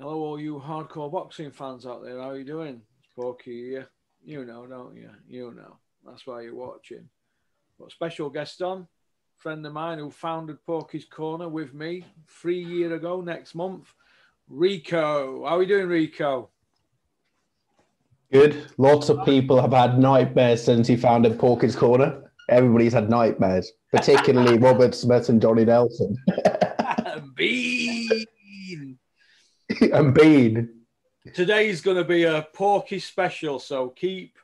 Hello, all you hardcore boxing fans out there. How are you doing? It's Porky here. You know, don't you? You know. That's why you're watching. A special guest on, friend of mine who founded Porky's Corner with me three year ago next month. Riku. How are we doing, Riku? Good. Lots of people have had nightmares since he founded Porky's Corner. Everybody's had nightmares, particularly Robert Smith and Johnny Nelson. Bean. and Bean. Today's going to be a Porky special, so keep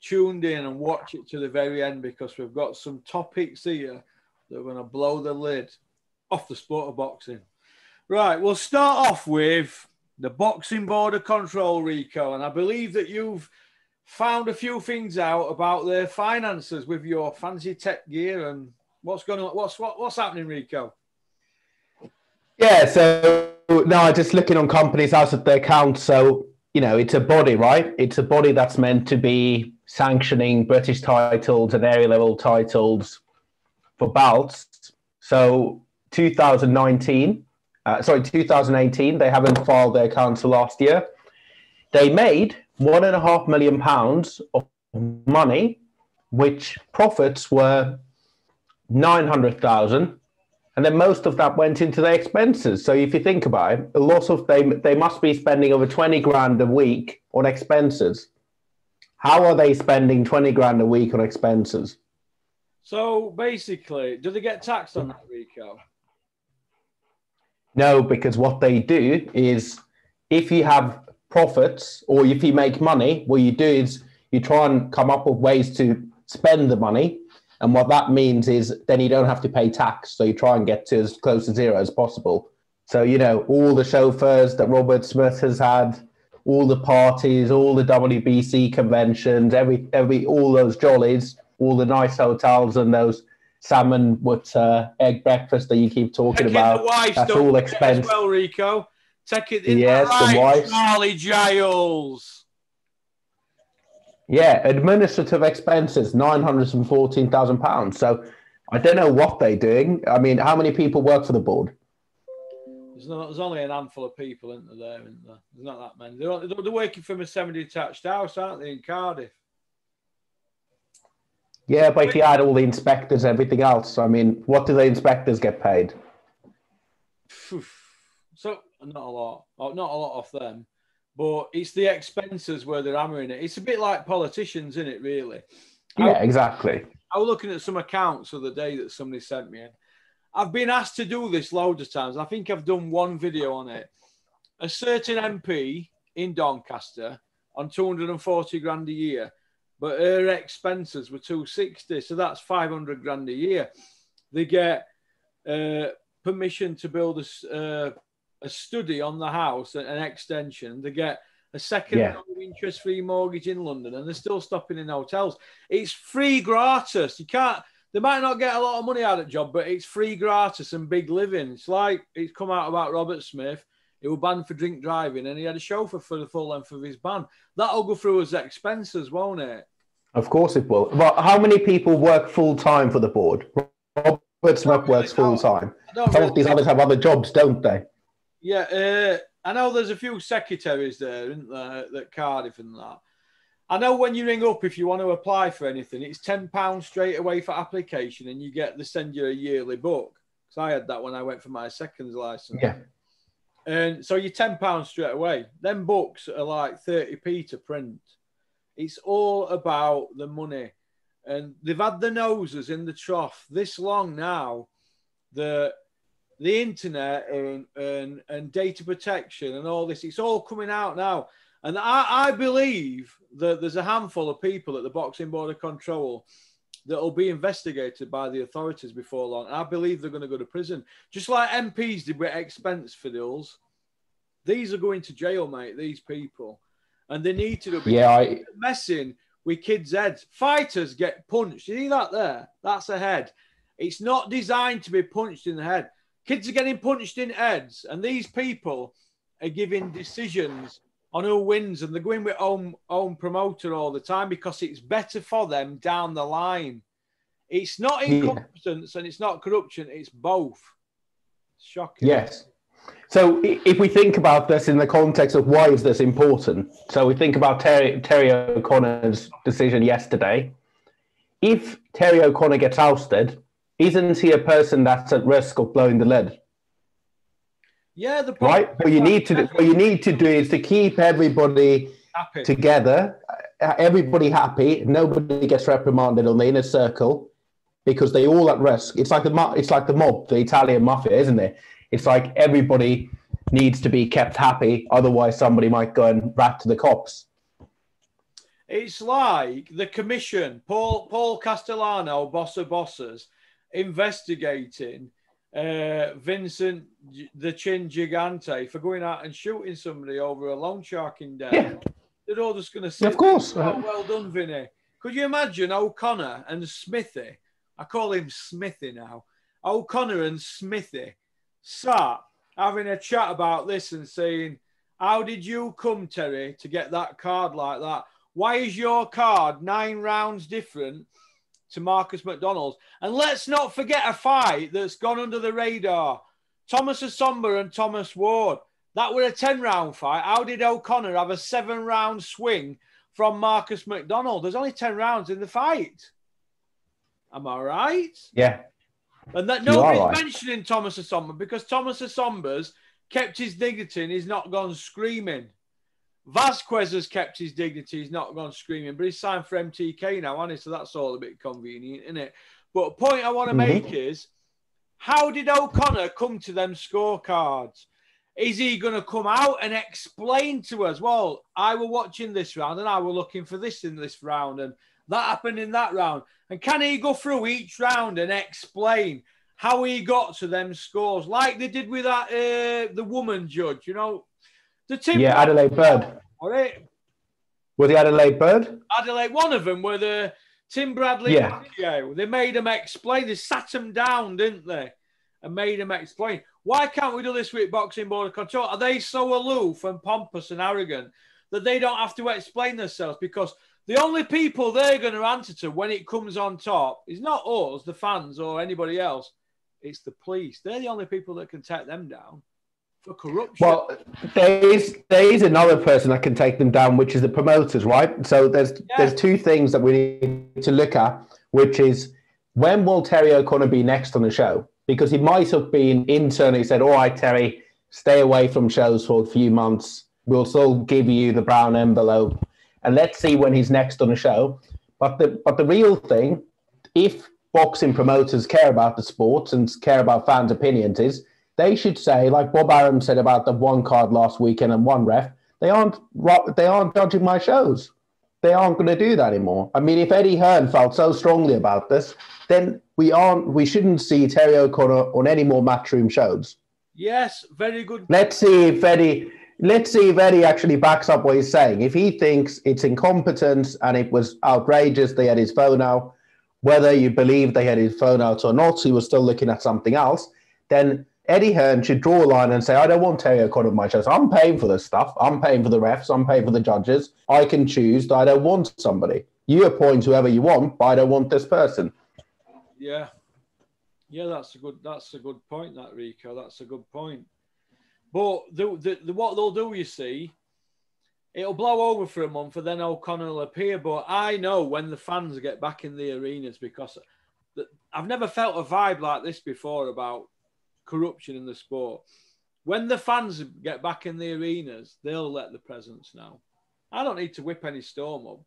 tuned in and watch it to the very end because we've got some topics here that are going to blow the lid off the sport of boxing. Right, we'll start off with the boxing board of control, Riku, and I believe that you've found a few things out about their finances with your fancy tech gear and what's going on. What's what, what's happening, Riku? Yeah, so no, just looking on companies' out of their accounts. So you know, it's a body, right? It's a body that's meant to be sanctioning British titles and area level titles for bouts. So 2019, uh, sorry, 2018, they haven't filed their accounts last year. They made one and a half million pounds of money, which profits were 900,000 and then most of that went into their expenses. So if you think about it, a lot of they they must be spending over twenty grand a week on expenses. How are they spending twenty grand a week on expenses? So basically, do they get taxed on that, Rico? No, because what they do is if you have profits or if you make money, what you do is you try and come up with ways to spend the money and what that means is then you don't have to pay tax. So you try and get to as close to zero as possible. So, you know, all the chauffeurs that Robert Smith has had, all the parties, all the WBC conventions, every, every, all those jollies, all the nice hotels and those salmon with uh, egg breakfast that you keep talking Take about. The wives, That's all expense. Well, Riku. Take it in yes, the, right, the wives. Charlie Giles. Yeah, administrative expenses, nine hundred and fourteen thousand pounds. So I don't know what they're doing. I mean, how many people work for the board? There's, not, there's only an handful of people in there, isn't there? There's not that many. They're, they're working from a semi-detached house, aren't they, in Cardiff? Yeah, but if you add all the inspectors, everything else, I mean, what do the inspectors get paid? So not a lot. Oh, not a lot off them but it's the expenses where they're hammering it. It's a bit like politicians, isn't it? Really? Yeah, I, exactly. I was looking at some accounts of the day that somebody sent me. In. I've been asked to do this loads of times. I think I've done one video on it. A certain MP in Doncaster on 240 grand a year, but her expenses were 260, so that's 500 grand a year. They get uh, permission to build a, uh, a study on the house, and an extension. to get a second yeah. interest free mortgage in London and they're still stopping in hotels. It's free gratis. You can't, they might not get a lot of money out of the job, but it's free gratis and big living. It's like it's come out about Robert Smith. He was banned for drink driving and he had a chauffeur for the full length of his ban. That'll go through as expenses, won't it? Of course it will. But how many people work full time for the board? Robert Smith works full time. Some of these others have other jobs, don't they? Yeah, uh, I know there's a few secretaries there, isn't there, at Cardiff and that. I know when you ring up if you want to apply for anything, it's ten pounds straight away for application, and you get they send you a yearly book. Because I had that when I went for my second license. Yeah. And so you're ten pounds straight away. Then books are like thirty p to print. It's all about the money, and they've had the noses in the trough this long now. That the internet and, and, and data protection and all this, it's all coming out now. And I, I believe that there's a handful of people at the Boxing Board of Control that will be investigated by the authorities before long. And I believe they're going to go to prison. Just like MPs did with expense fiddles. These are going to jail, mate, these people. And they need to be yeah, I... messing with kids' heads. Fighters get punched. You see that there? That's a head. It's not designed to be punched in the head. Kids are getting punched in heads, and these people are giving decisions on who wins, and they're going with own own promoter all the time because it's better for them down the line. It's not incompetence yeah. and it's not corruption; it's both. Shocking. Yes, So if we think about this in the context of why is this important, so we think about Terry, Terry O'Connor's decision yesterday. If Terry O'Connor gets ousted, isn't he a person that's at risk of blowing the lid? Yeah, the right. What you need to do, what you need to do is to keep everybody happy. together, uh, everybody happy. Nobody gets reprimanded on the inner circle because they're all at risk. It's like the it's like the mob, the Italian mafia, isn't it? It's like everybody needs to be kept happy, otherwise somebody might go and rat to the cops. It's like the commission, Paul Paul Castellano, boss of bosses, investigating uh, Vincent the Chin Gigante for going out and shooting somebody over a loan sharking day. Yeah. They're all just going to say, Of course. Oh, well done, Vinny. Could you imagine O'Connor and Smithy? I call him Smithy now. O'Connor and Smithy sat having a chat about this and saying, How did you come, Terry, to get that card like that? Why is your card nine rounds different to Marcus McDonnell's? And let's not forget a fight that's gone under the radar Thomas Essomba and Thomas Ward. That were a 10 round fight. How did O'Connor have a seven round swing from Marcus McDonnell? There's only 10 rounds in the fight. Am I right? Yeah. And that nobody's right. mentioning Thomas Essomba because Thomas Essomba's kept his dignity and he's not gone screaming. Vasquez has kept his dignity, he's not gone screaming, but he's signed for MTK now, honestly, so that's all a bit convenient, isn't it? But a point I want to mm-hmm. make is how did O'Connor come to them scorecards? Is he going to come out and explain to us? Well, I were watching this round and I were looking for this in this round, and that happened in that round. And can he go through each round and explain how he got to them scores, like they did with that uh, the woman judge? You know, the team. Yeah, Adalaide Byrd. Were All right. Were the Adalaide Byrd? Adalaide, one of them were the Tim Bradley. Yeah. They made him explain. They sat him down, didn't they? And made him explain. Why can't we do this with boxing board of control? Are they so aloof and pompous and arrogant that they don't have to explain themselves? Because the only people they're going to answer to when it comes on top is not us, the fans, or anybody else. It's the police. They're the only people that can take them down for corruption. Well, there is there is another person that can take them down, which is the promoters, right? So there's yeah. there's two things that we need to look at, which is when will Terry O'Connor be next on the show? Because he might have been internally said, "All right, Terry, stay away from shows for a few months. We'll still give you the brown envelope and let's see when he's next on the show. But the but the real thing, if boxing promoters care about the sports and care about fans' opinions, is they should say, like Bob Arum said about the one card last weekend and one ref, they aren't they aren't judging my shows. They aren't going to do that anymore. I mean, if Eddie Hearn felt so strongly about this, then we aren't we shouldn't see Terry O'Connor on any more matchroom shows. Yes, very good. Let's see if Eddie let's see if Eddie actually backs up what he's saying. If he thinks it's incompetence and it was outrageous, they had his phone out, whether you believe they had his phone out or not, he was still looking at something else, then Eddie Hearn should draw a line and say, I don't want Terry O'Connor on my shows. I'm paying for this stuff. I'm paying for the refs. I'm paying for the judges. I can choose I don't want somebody. You appoint whoever you want, but I don't want this person. Yeah. Yeah, that's a good that's a good point, that Riku. That's a good point. But the, the, the, what they'll do, you see, it'll blow over for a month and then O'Connor will appear. But I know when the fans get back in the arenas because I've never felt a vibe like this before about corruption in the sport. When the fans get back in the arenas, they'll let the presence know. I don't need to whip any storm up.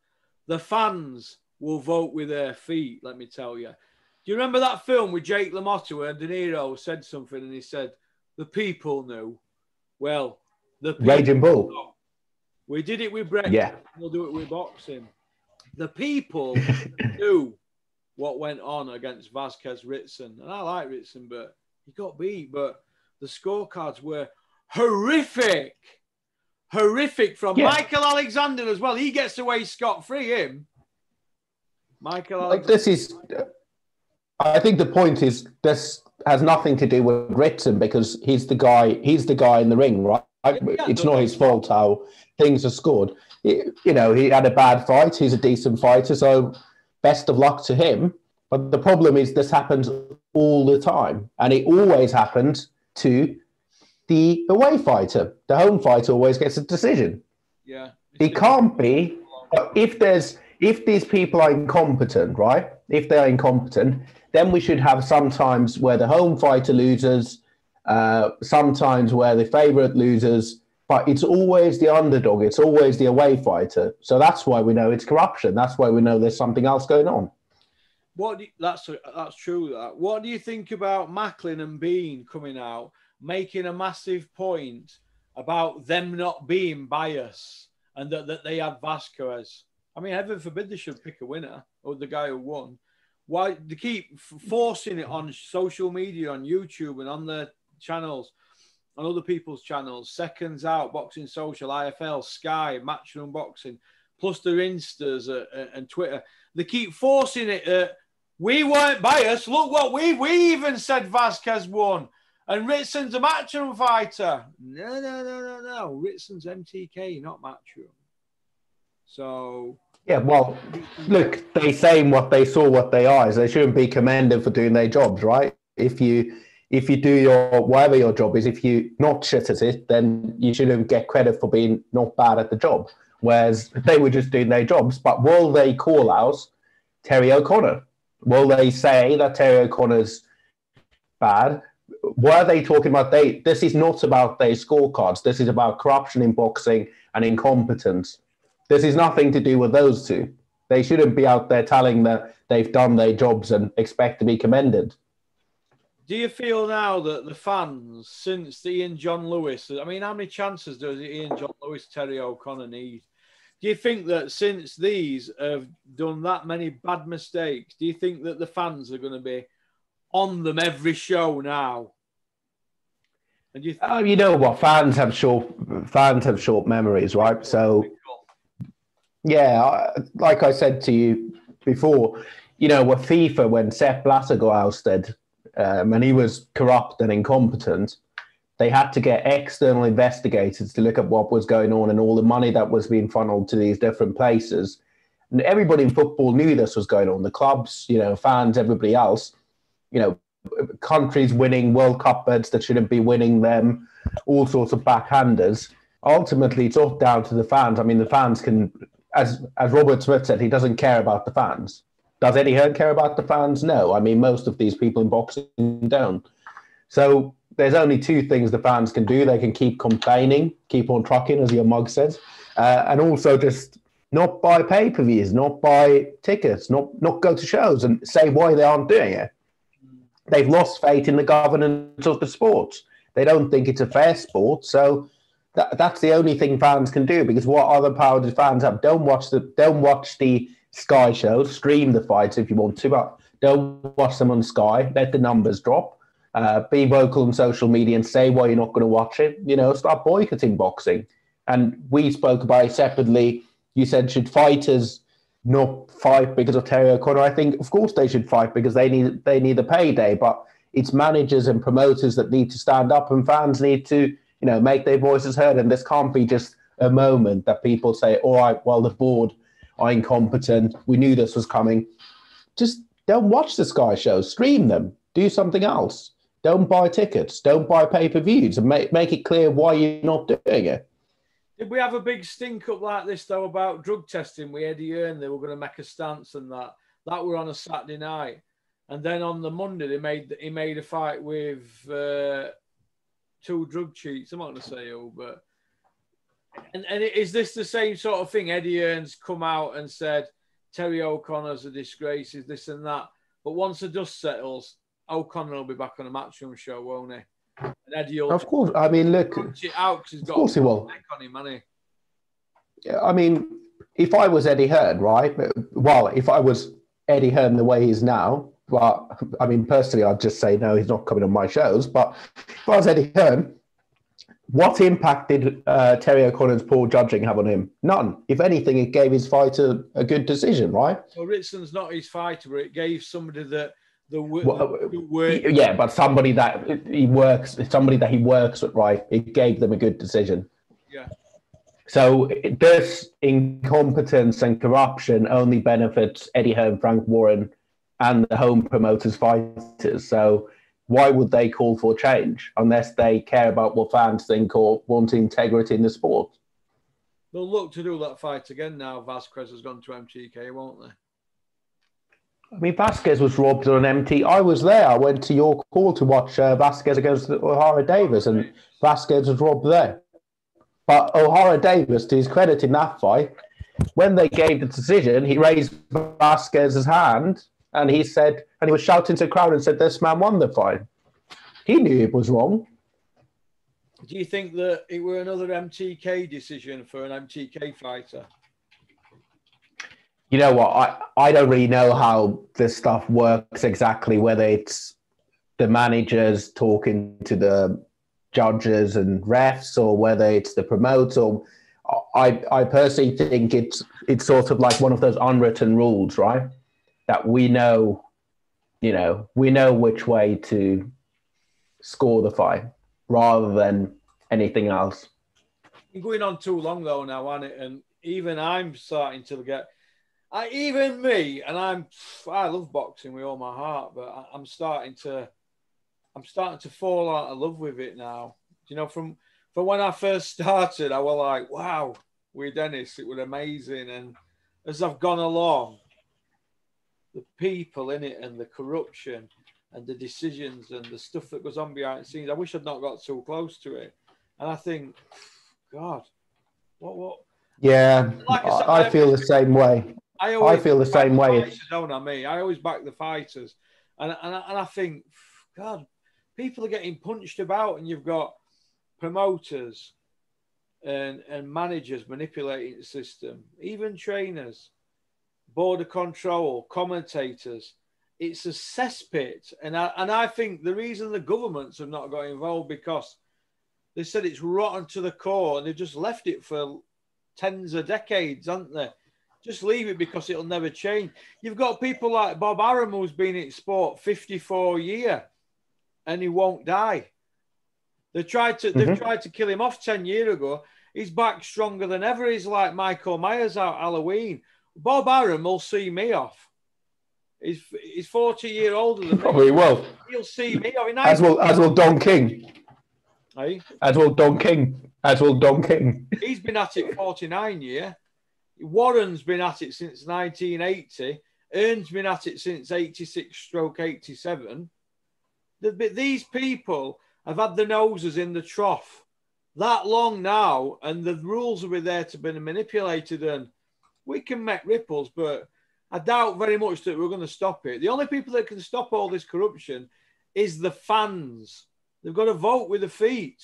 The fans will vote with their feet, let me tell you. Do you remember that film with Jake LaMotta where De Niro said something and he said, The people knew. Well, the Raging Bull. We did it with Brett. Yeah. We'll do it with boxing. The people knew what went on against Vasquez Ritson. And I like Ritson, but he got beat. But the scorecards were horrific. Horrific from yeah. Michael Alexander as well. He gets away scot free, him. Michael Alexander. Like this is I think the point is this has nothing to do with Ritson because he's the guy. He's the guy in the ring, right? Yeah, it's not his fault how things are scored. you know, he had a bad fight. He's a decent fighter, so best of luck to him. But the problem is this happens all the time, and it always happens to the away fighter. The home fighter always gets a decision. Yeah. It can't be. If there's if these people are incompetent, right? If they are incompetent, then we should have sometimes where the home fighter loses, uh, sometimes where the favourite loses, but it's always the underdog. It's always the away fighter. So that's why we know it's corruption. That's why we know there's something else going on. What you, that's that's true. That. What do you think about Macklin and Bean coming out making a massive point about them not being biased and that, that they had Vasquez? I mean, heaven forbid they should pick a winner or the guy who won. Why they keep forcing it on social media, on YouTube, and on their channels, on other people's channels? Seconds out, Boxing Social, IFL, Sky, Matchroom Boxing, plus their Instas uh, uh, and Twitter. They keep forcing it. We weren't biased. Look what we we even said Vasquez won. And Ritson's a matchroom fighter. No, no, no, no, no. Ritson's MTK, not matchroom. So yeah, well, look, they saying what they saw, what they are. Is they shouldn't be commended for doing their jobs, right? If you if you do your whatever your job is, if you not shit at it, then you shouldn't get credit for being not bad at the job. Whereas they were just doing their jobs. But will they call out Terry O'Connor? Will they say that Terry O'Connor's bad? Are they talking about? They this is not about their scorecards. This is about corruption in boxing and incompetence this is nothing to do with those two. They shouldn't be out there telling that they've done their jobs and expect to be commended. Do you feel now that the fans, since the Ian John Lewis, I mean, how many chances does Ian John Lewis, Terry O'Connor need? Do you think that since these have done that many bad mistakes, do you think that the fans are going to be on them every show now? And you, th- oh, you know what? Fans have short fans have short memories, right? So yeah, like I said to you before, you know, with FIFA, when Sepp Blatter got ousted um, and he was corrupt and incompetent, they had to get external investigators to look at what was going on and all the money that was being funneled to these different places. And everybody in football knew this was going on. The clubs, you know, fans, everybody else, you know, countries winning World Cup bids that shouldn't be winning them, all sorts of backhanders. Ultimately, it's all down to the fans. I mean, the fans can as as Robert Smith said, he doesn't care about the fans. Does Eddie Hearn care about the fans? No. I mean, most of these people in boxing don't. So there's only two things the fans can do. They can keep complaining, keep on trucking, as your mug says, uh, and also just not buy pay-per-views, not buy tickets, not not go to shows, and say why they aren't doing it. They've lost faith in the governance of the sport. They don't think it's a fair sport, so that, that's the only thing fans can do because what other power do fans have? Don't watch the don't watch the Sky shows. Stream the fights if you want to, but don't watch them on Sky. Let the numbers drop. Uh, be vocal on social media and say why you're not going to watch it. You know, start boycotting boxing. And we spoke about it separately. You said should fighters not fight because of Terry O'Connor? I think of course they should fight because they need they need a payday, but it's managers and promoters that need to stand up and fans need to you know, make their voices heard. And this can't be just a moment that people say, all right, well, the board are incompetent. We knew this was coming. Just don't watch the Sky shows, stream them, do something else. Don't buy tickets, don't buy pay per views, and make, make it clear why you're not doing it. Did we have a big stink up like this though about drug testing with Eddie Hearn? They were going to make a stance and that. That were on a Saturday night, and then on the Monday they made he made a fight with uh, two drug cheats. I'm not going to say who, but and, and is this the same sort of thing? Eddie Hearn's come out and said Terry O'Connor's a disgrace, is this and that. But once the dust settles, O'Connor will be back on a matchroom show, won't he? And Eddie will of course. I mean, look, it out because he's got of course he will. neck on him, money. Yeah, I mean, if I was Eddie Hearn, right? Well, if I was Eddie Hearn the way he is now, well, I mean, personally, I'd just say no, he's not coming on my shows. But if I was Eddie Hearn, what impact did uh, Terry O'Connor's poor judging have on him? None. If anything, it gave his fighter a good decision, right? Well, Ritson's not his fighter, but it gave somebody that the, well, uh, the yeah, but somebody that he works, somebody that he works with, right? It gave them a good decision. Yeah. So this incompetence and corruption only benefits Eddie Hearn, Frank Warren, and the home promoters fighters. So why would they call for change unless they care about what fans think or want integrity in the sport? They'll look to do that fight again now. Vasquez has gone to MTK, won't they? I mean, Vasquez was robbed on an MT. I was there. I went to York Hall to watch uh, Vasquez against Ohara Davis, and Vasquez was robbed there. But Ohara Davis, to his credit in that fight, when they gave the decision, he raised Vasquez's hand and he said, and he was shouting to the crowd and said, "This man won the fight." He knew it was wrong. Do you think that it were another MTK decision for an MTK fighter? You know what? I, I don't really know how this stuff works exactly, whether it's the managers talking to the judges and refs or whether it's the promoter. I, I personally think it's it's sort of like one of those unwritten rules, right? That we know, you know, we know which way to score the fight rather than anything else. Going on too long though now, is it? And even I'm starting to get, I even me, and I'm I love boxing with all my heart, but I, I'm starting to, I'm starting to fall out of love with it now. You know, from from when I first started, I was like, wow, with Dennis, it was amazing. And as I've gone along, the people in it and the corruption and the decisions and the stuff that goes on behind the scenes, I wish I'd not got too close to it. And I think, God, what, what? Yeah, like I, said, I, I, feel the same way. I, I feel the same way. Fighters, don't I? Me, I always back the fighters, and and I, and I think, God, people are getting punched about, and you've got promoters and, and managers manipulating the system, even trainers, border control, commentators. It's a cesspit. And I, and I think the reason the governments have not got involved because they said it's rotten to the core and they've just left it for tens of decades, haven't they? Just leave it because it'll never change. You've got people like Bob Arum who's been in sport 54 year and he won't die. They tried to they've mm-hmm. tried to kill him off ten years ago. He's back stronger than ever. He's like Michael Myers out Halloween. Bob Arum will see me off. He's he's forty year older than Probably me. will. He'll see me off. As will as will Don King. Hey? As will Don King. As will Don King. He's been at it forty nine year. Warren's been at it since 1980. Hearn's been at it since 86 stroke 87. But these people have had the noses in the trough that long now, and the rules will be there to be manipulated. And we can make ripples, but I doubt very much that we're going to stop it. The only people that can stop all this corruption is the fans. They've got to vote with their feet.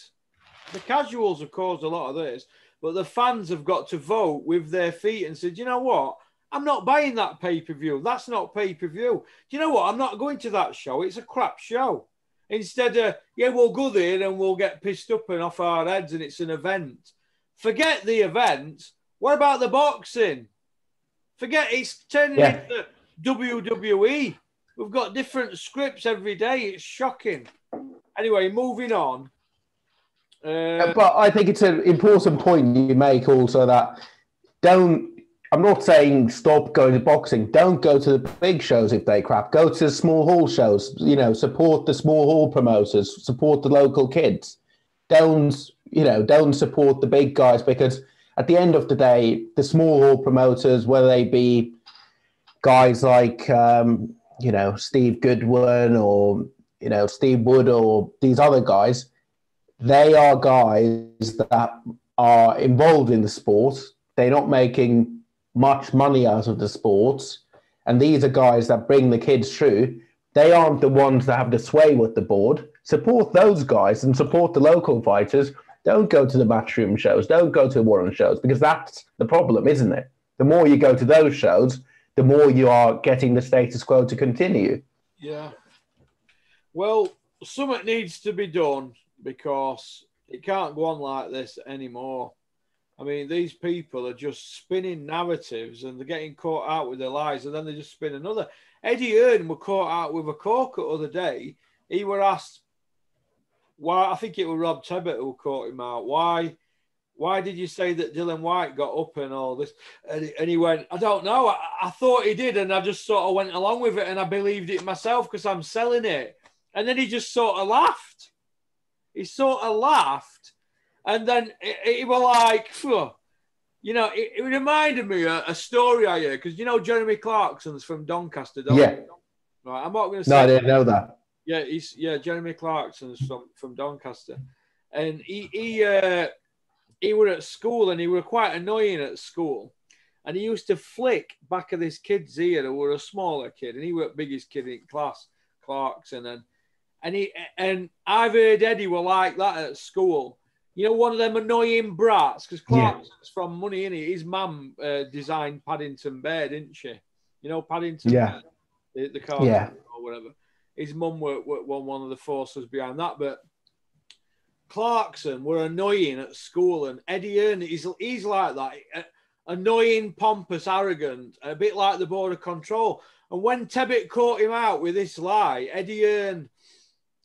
The casuals have caused a lot of this, but the fans have got to vote with their feet and said, you know what? I'm not buying that pay per view. That's not pay per view. Do you know what? I'm not going to that show. It's a crap show. Instead of, yeah, we'll go there and we'll get pissed up and off our heads and it's an event. Forget the event. What about the boxing? Forget it's turning yeah. into WWE. We've got different scripts every day. It's shocking. Anyway, moving on. Uh, but I think it's an important point you make also that don't I'm not saying stop going to boxing. Don't go to the big shows if they crap. Go to the small hall shows. You know, support the small hall promoters. Support the local kids. Don't you know? Don't support the big guys because at the end of the day, the small hall promoters, whether they be guys like um, you know Steve Goodwin or you know Steve Wood or these other guys, they are guys that are involved in the sport. They're not making much money out of the sport. and these are guys that bring the kids through. They aren't the ones that have the sway with the board. Support those guys and support the local fighters. Don't go to the matchroom shows. Don't go to Warren shows because that's the problem, isn't it? The more you go to those shows, the more you are getting the status quo to continue. Yeah. Well, something needs to be done because it can't go on like this anymore. I mean, these people are just spinning narratives and they're getting caught out with their lies, and then they just spin another. Eddie Hearn were caught out with a corker other day. He were asked why. I think it was Rob Tebbutt who caught him out. Why? Why did you say that Dillian Whyte got up and all this? And he, and he went, I don't know. I, I, thought he did, and I just sort of went along with it, and I believed it myself because I'm selling it. And then he just sort of laughed. He sort of laughed. And then he was like, Phew. you know, it, it, reminded me of a story I heard because you know Jeremy Clarkson's from Doncaster, Don't yeah. Right, I'm not going to say. No, I didn't know that. Yeah, he's yeah Jeremy Clarkson's from from Doncaster, and he he uh, he were at school and he were quite annoying at school, and he used to flick back of this kid's ear who were a smaller kid, and he were the biggest kid in class, Clarkson, and and he and I've heard Eddie were like that at school. You know, one of them annoying brats because Clarkson's yeah. from money in it. His mum uh, designed Paddington Bear, didn't she? You know, Paddington. Yeah. Bear, the, the car yeah. or whatever. His mum were, were, were one of the forces behind that, but Clarkson were annoying at school, and Eddie Hearn, he's, he's like that, annoying, pompous, arrogant, a bit like the border control. And when Tebbutt caught him out with this lie, Eddie Hearn,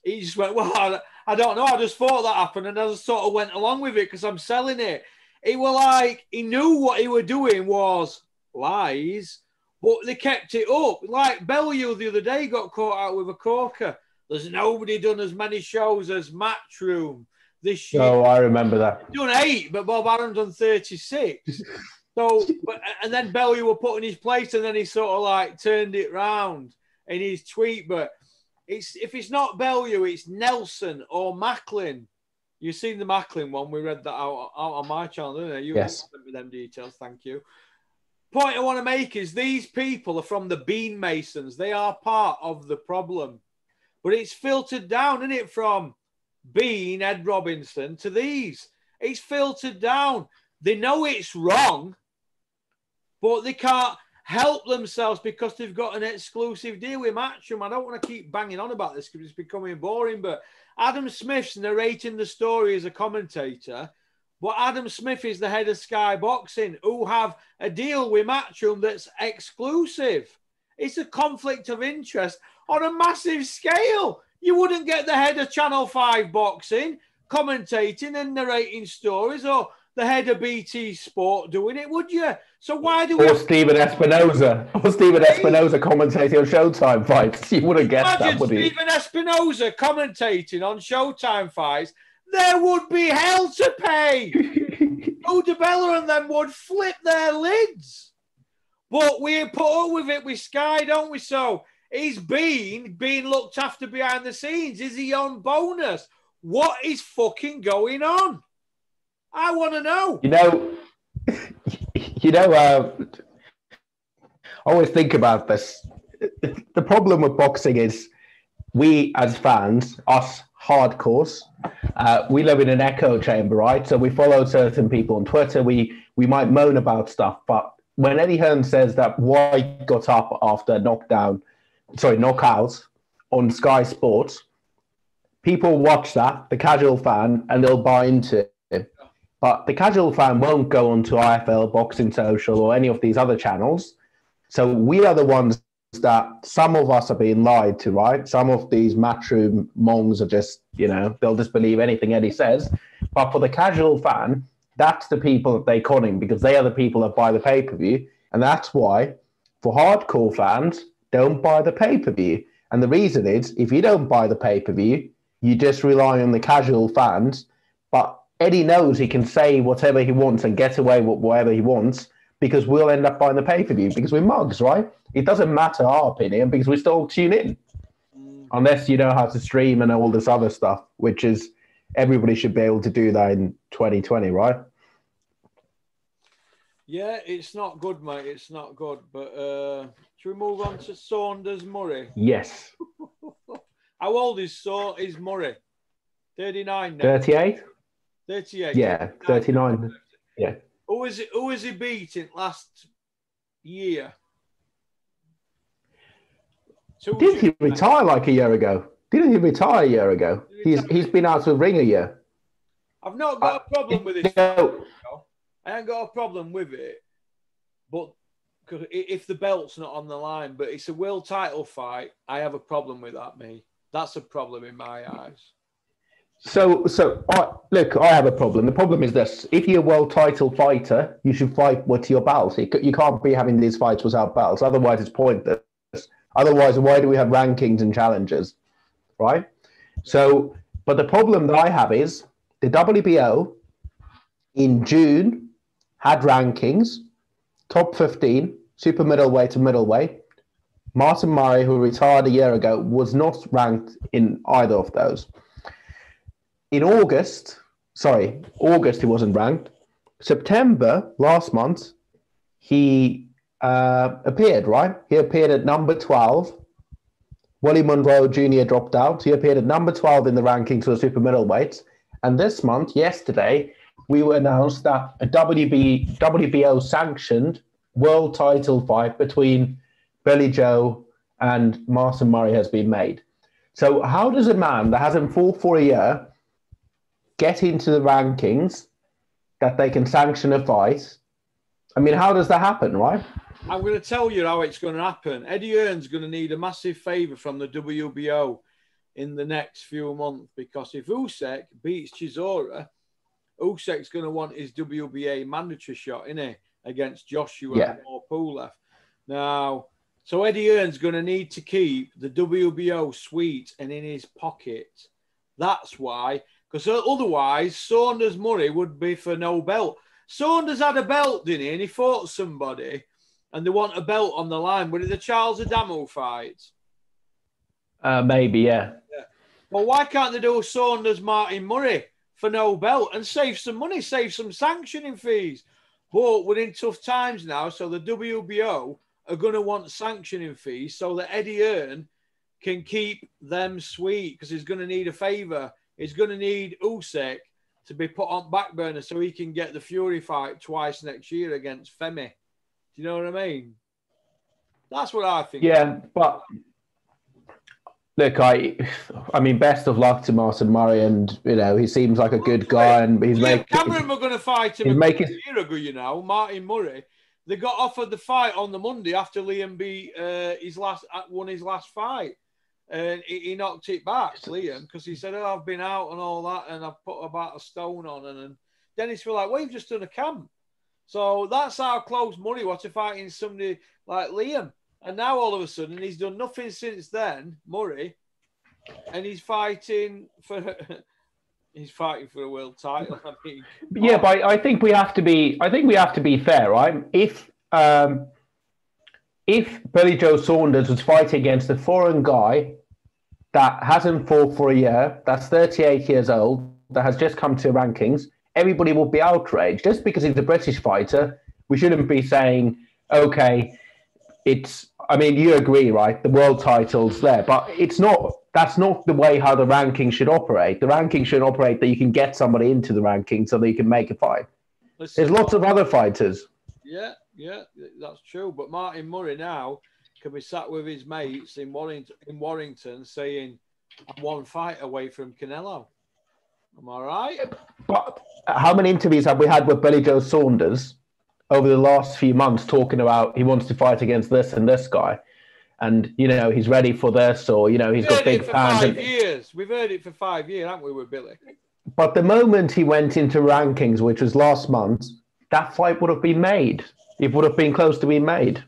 he just went, Well, I, I don't know. I just thought that happened. And I just sort of went along with it because I'm selling it. He was like, he knew what he were doing was lies, but they kept it up. Like Bellew the other day got caught out with a corker. There's nobody done as many shows as Matchroom this oh, year. Oh, I remember that. Done eight, but Bob Arum done 36. so, but, and then Bellew were put in his place, and then he sort of like turned it round in his tweet. But it's if it's not Bellew, it's Nelson or Macklin. You've seen the Macklin one. We read that out, out on my channel, didn't you? Yes. Them details. Thank you. Point I want to make is these people are from the Bean Masons. They are part of the problem. But it's filtered down, isn't it, from being Ed Robinson to these. It's filtered down. They know it's wrong, but they can't help themselves because they've got an exclusive deal with Matchroom. I don't want to keep banging on about this because it's becoming boring, but Adam Smith's narrating the story as a commentator. But Adam Smith is the head of Sky Boxing, who have a deal with Matchroom that's exclusive. It's a conflict of interest on a massive scale. You wouldn't get the head of Channel 5 boxing commentating and narrating stories or the head of BT Sport doing it, would you? So why do we? Or Stephen Espinoza. Or Stephen Espinoza commentating on Showtime fights. You wouldn't get that, would you? Stephen Espinoza commentating on Showtime fights. There would be hell to pay. Udabella and them would flip their lids. But we put up with it with Sky, don't we? So He's been being looked after behind the scenes. Is he on bonus? What is fucking going on? I want to know. You know, you know, uh, I always think about this. The problem with boxing is we, as fans, us hardcores, uh, we live in an echo chamber, right? So we follow certain people on Twitter. We we might moan about stuff, but when Eddie Hearn says that Whyte got up after knockdown sorry, knockouts on Sky Sports, people watch that, the casual fan, and they'll buy into. But the casual fan won't go onto IFL, Boxing Social, or any of these other channels. So we are the ones that some of us are being lied to, right? Some of these matchroom mongs are just, you know, they'll just believe anything Eddie says. But for the casual fan, that's the people that they're conning because they are the people that buy the pay per view. And that's why, for hardcore fans, don't buy the pay per view. And the reason is if you don't buy the pay per view, you just rely on the casual fans. But Eddie knows he can say whatever he wants and get away with whatever he wants because we'll end up buying the pay per view because we're mugs, right? It doesn't matter our opinion because we still tune in. Unless you know how to stream and all this other stuff, which is everybody should be able to do that in 2020, right? Yeah, it's not good, mate. It's not good. But uh, should we move on to Saunders Murray? Yes. How old is so is Murray? 39 now. 38? 38. Yeah, 39. Yeah. Who is it who is he beating last year? Didn't he retire like a year ago? Didn't he retire a year ago? He's he's been out of the ring a year. I've not got uh, a problem with it. No, I ain't got a problem with it, but if the belt's not on the line, but it's a world title fight, I have a problem with that. Me, that's a problem in my eyes. So, so I, look, I have a problem. The problem is this: if you're a world title fighter, you should fight with your belts. You can't be having these fights without belts. Otherwise, it's pointless. Otherwise, why do we have rankings and challenges? right? So, but the problem that I have is the WBO in June had rankings, top 15, super middleweight to middleweight. Martin Murray, who retired a year ago, was not ranked in either of those. In August, sorry, August he wasn't ranked. September last month, he uh, appeared, right? He appeared at number 12. Willie Monroe Jr. dropped out. He appeared at number 12 in the rankings for the super middleweights. And this month, yesterday, we were announced that a WB, WBO sanctioned world title fight between Billy Joe and Martin Murray has been made. So, how does a man that hasn't fought for a year get into the rankings that they can sanction a fight? I mean, how does that happen, right? I'm going to tell you how it's going to happen. Eddie Hearn's going to need a massive favour from the WBO in the next few months because if Usyk beats Chisora, Usyk's going to want his WBA mandatory shot, in it against Joshua Yeah. or Pulev. Now, so Eddie Hearn's going to need to keep the WBO sweet and in his pocket. That's why, because otherwise, Saunders Murray would be for no belt. Saunders had a belt, didn't he? And he fought somebody, and they want a belt on the line. Was it the Charles Adamu fight? Uh, maybe, yeah. Well, why can't they do Saunders Martin Murray for no belt and save some money, save some sanctioning fees? But we're in tough times now, so the WBO are going to want sanctioning fees so that Eddie Hearn can keep them sweet because he's going to need a favour. He's going to need Usyk to be put on back burner so he can get the Fury fight twice next year against Femi. Do you know what I mean? That's what I think. Yeah, but look, I, I mean, best of luck to Martin Murray, and you know he seems like a good guy, and he's Liam making. Cameron were going to fight him he's a making- year ago, you know, Martin Murray. They got offered the fight on the Monday after Liam beat uh, his last uh, won his last fight, and he, he knocked it back, Liam, because he said, "Oh, I've been out and all that, and I've put about a stone on." And, and Dennis were like, "Well, you've just done a camp." So that's how close Murray was to fighting somebody like Liam. And now all of a sudden he's done nothing since then, Murray, and he's fighting for he's fighting for a world title. I mean, Yeah, but I, I think we have to be. I think we have to be fair, right? If um, if Billy Joe Saunders was fighting against a foreign guy that hasn't fought for a year, that's 38 years old, that has just come to rankings, everybody will be outraged. Just because he's a British fighter, we shouldn't be saying, okay, it's. I mean, you agree, right? The world title's there, but it's not. That's not the way how the ranking should operate. The ranking should operate that you can get somebody into the ranking so that you can make a fight. listen, There's lots of other fighters. yeah, yeah, that's true. But Martin Murray now can be sat with his mates in Warrington, in Warrington saying, "I'm one fight away from Canelo." Am I right? But how many interviews have we had with Billy Joe Saunders over the last few months talking about he wants to fight against this and this guy? And you know he's ready for this, or you know he's We've got big fans. five And, years. We've heard it for five years, haven't we, with Billy? but the moment he went into rankings, which was last month, that fight would have been made. It would have been close to being made.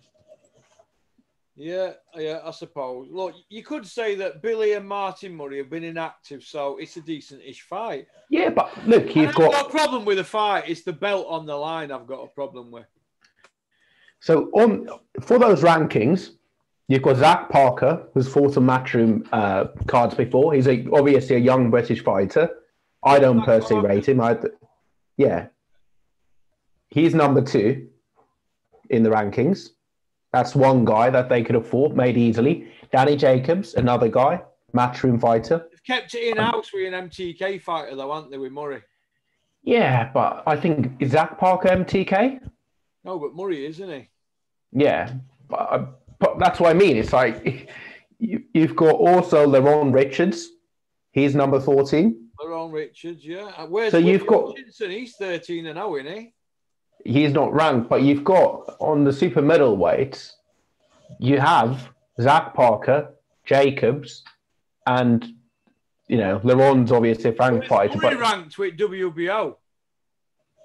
Yeah, yeah, I suppose. Look, you could say that Billy and Martin Murray have been inactive, so it's a decent-ish fight. Yeah, but look, you've got got a problem with the fight. It's the belt on the line. I've got a problem with. so on for those rankings. You've got Zach Parker, who's fought on matchroom uh, cards before. He's a, obviously a young British fighter. I don't Zach personally Parker. rate him. I, yeah, he's number two in the rankings. That's one guy that they could have fought made easily. Danny Jacobs, another guy, matchroom fighter. They've kept it in house with an MTK fighter, though, aren't they, with Murray? Yeah, but I think is Zach Parker MTK. No, but Murray, isn't he? Yeah, but, uh, but that's what I mean. It's like you, you've got also Lerrone Richards. He's number 14. Lerrone Richards, yeah. Where's So you've William got- Hutchinson? He's 13 and 0, isn't he? He's not ranked, but you've got on the super middleweights, you have Zach Parker, Jacobs, and you know Lerrone's obviously a ranked fighter, but ranked with WBO.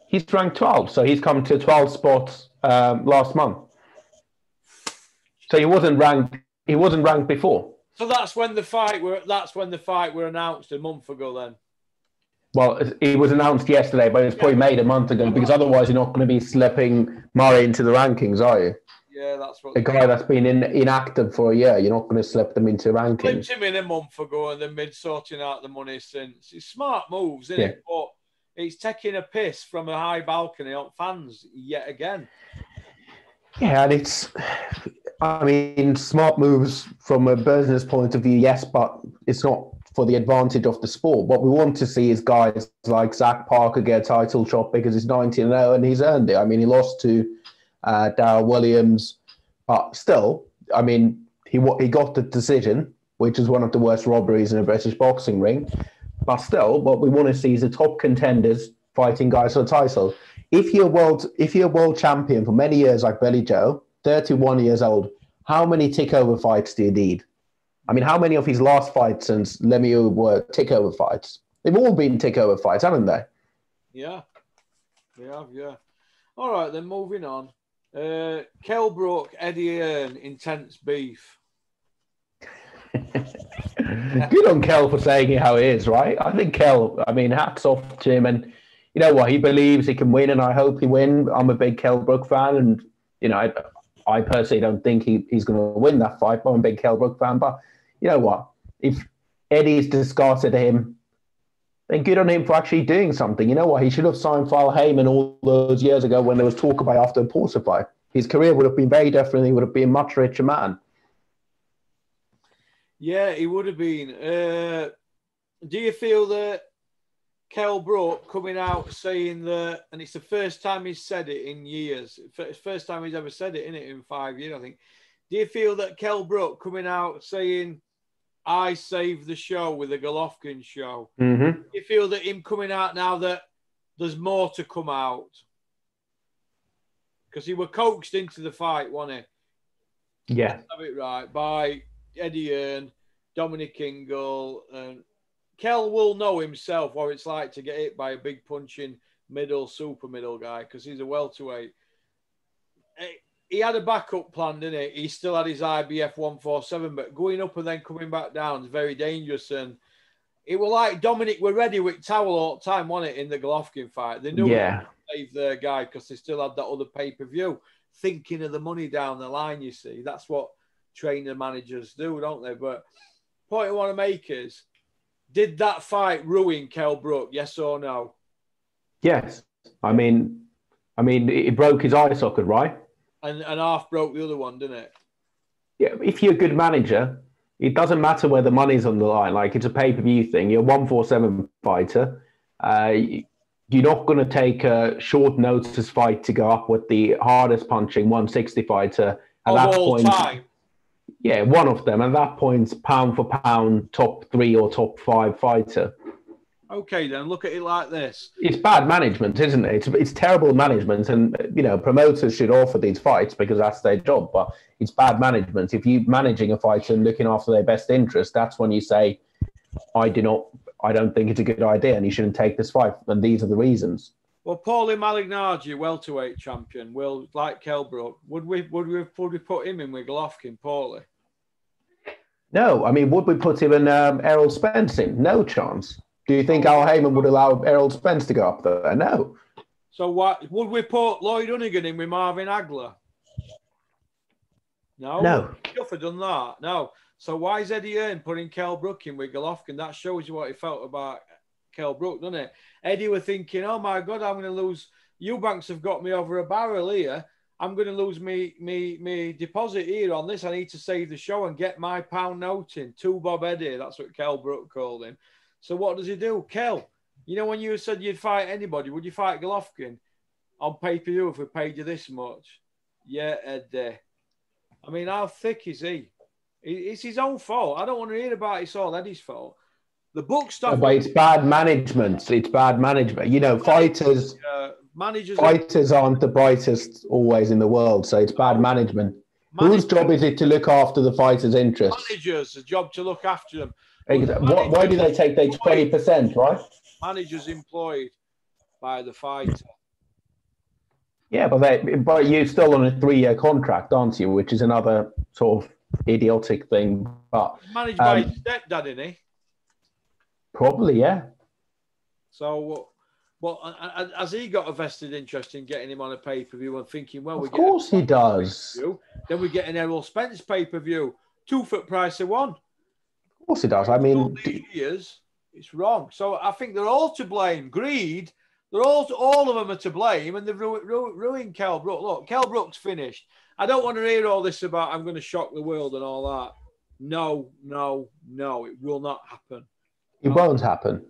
he's ranked 12, so he's come to 12 spots um, last month. So he wasn't ranked. He wasn't ranked before. So that's when the fight were. That's when the fight were announced a month ago. Then. Well, it was announced yesterday, but it was probably made a month ago because otherwise you're not going to be slipping Murray into the rankings, are you? Yeah, that's what. A guy that's been in, inactive for a year, you're not going to slip them into rankings. him in a month ago and then mid sorting out the money since. It's smart moves, isn't Yeah. it? But it's taking a piss from a high balcony on fans yet again. Yeah, and it's, I mean, smart moves from a business point of view, yes, but it's not for the advantage of the sport. What we want to see is guys like Zach Parker get a title shot because he's 19 0 and he's earned it. I mean, he lost to uh, Darrell Williams, but still, I mean, he he got the decision, which is one of the worst robberies in a British boxing ring. But still, what we want to see is the top contenders fighting guys for the title. If you're world, if you're world champion for many years, like Billy Joe, 31 years old, how many takeover fights do you need? I mean, how many of his last fights since Lemieux were takeover fights? They've all been takeover fights, haven't they? Yeah, they have. Yeah. All right, then moving on. Uh, Kell Brook, Eddie Hearn, intense beef. Good on Kell for saying it how it is, right? I think Kell, I mean, hats off to him. And you know what? He believes he can win, and I hope he win. I'm a big Kell Brook fan. And, you know, I, I personally don't think he, he's going to win that fight, but I'm a big Kell Brook fan. But you know what? If Eddie's discarded him, then good on him for actually doing something. You know what? He should have signed File Haymon all those years ago when there was talk about after fight. His career would have been very different. He would have been much richer man. Yeah, he would have been. Uh, do you feel that Kell Brook coming out saying that, and it's the first time he's said it in years, first time he's ever said it in it in five years, I think. Do you feel that Kell Brook coming out saying, "I saved the show with the Golovkin show"? Mm-hmm. You feel that him coming out now that there's more to come out? Because he were coaxed into the fight, wasn't he? Yeah. have it right by Eddie Hearn, Dominic Ingle, and Kell will know himself what it's like to get hit by a big punching middle, super middle guy because he's a welterweight. Eh, He had a backup plan, didn't he? He still had his IBF 147, but going up and then coming back down is very dangerous. And it was like Dominic were ready with towel all the time, wasn't it, in the Golovkin fight? They knew Yeah. they save their guy because they still had that other pay per view. Thinking of the money down the line, you see, that's what trainer managers do, don't they? But point I want to make is, did that fight ruin Kell Brook? Yes or no? Yes, I mean, I mean, it broke his eye socket, right? And and half broke the other one, didn't it? Yeah, if you're a good manager, it doesn't matter where the money's on the line. Like it's a pay per view thing. You're a one four seven fighter. Uh, you're not going to take a short notice fight to go up with the hardest punching 160 fighter. At Of that point, time. yeah, one of them. At that point's point, pound for pound, top three or top five fighter. Okay, then look at it like this. it's bad management, isn't it? It's, it's terrible management, and you know promoters should offer these fights because that's their job. But it's bad management. If you're managing a fighter and looking after their best interest, that's when you say, "I do not, I don't think it's a good idea, and you shouldn't take this fight." And these are the reasons. Well, Paulie Malignaggi, welterweight champion, will like Kell Brook. Would we would we would we put him in with Golovkin, Paulie? No, I mean, would we put him in um, Errol Spence in? No chance. Do you think oh. Al Haymon would allow Errol Spence to go up there? No. So what would we put Lloyd Honeyghan in with Marvin Hagler? No. No. Duff had done that. No. So why is Eddie Hearn putting Kell Brook in with Golovkin? That shows you what he felt about Kell Brook, doesn't it? Eddie were thinking, oh my God, I'm going to lose. Eubanks have got me over a barrel here. I'm going to lose me, me, me deposit here on this. I need to save the show and get my pound note in. To Bob Eddie. That's what Kell Brook called him. So what does he do? Kell, you know, when you said you'd fight anybody, would you fight Golovkin on pay per view if we paid you this much? Yeah, Eddie. I mean, how thick is he? It's his own fault. I don't want to hear about it. it's all Eddie's fault. The book stuff. But it's bad management. It's bad management. You know, fighters uh, managers. fighters aren't the brightest always in the world, so it's bad management. Whose job is it to look after the fighters' interests? managers, job to look after them. Why, why do they take their twenty percent, right? Managers employed by the fighter. Yeah, but they, but you're still on a three-year contract, aren't you? Which is another sort of idiotic thing. But Managed by Um, his stepdad, isn't he? probably, yeah. So, well, has he got a vested interest in getting him on a pay per view and thinking, well, we Of course he does. then we get an Errol Spence pay per view, two foot price of one. Of course he does. I mean, years, it's wrong. So I think they're all to blame. Greed. They're all all of them are to blame, and they've ruined, ruined, Kell Brook. Look, Kell Brook's finished. I don't want to hear all this about I'm going to shock the world and all that. No, no, no, it will not happen. it won't happen.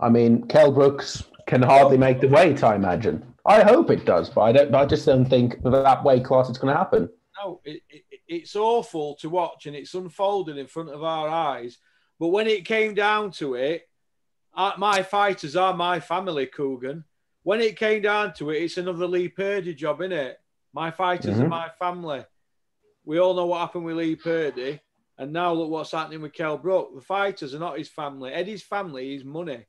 I mean, Kell Brooks can hardly make the weight. I imagine. I hope it does, but I don't. I just don't think that weight class it's going to happen. No, it, it, it's awful to watch, and it's unfolding in front of our eyes. But when it came down to it, uh, my fighters are my family, Coogan. When it came down to it, it's another Lee Purdy job, isn't it? My fighters are Mhm. my family. We all know what happened with Lee Purdy, and now look what's happening with Kell Brook. The fighters are not his family. Eddie's family is money.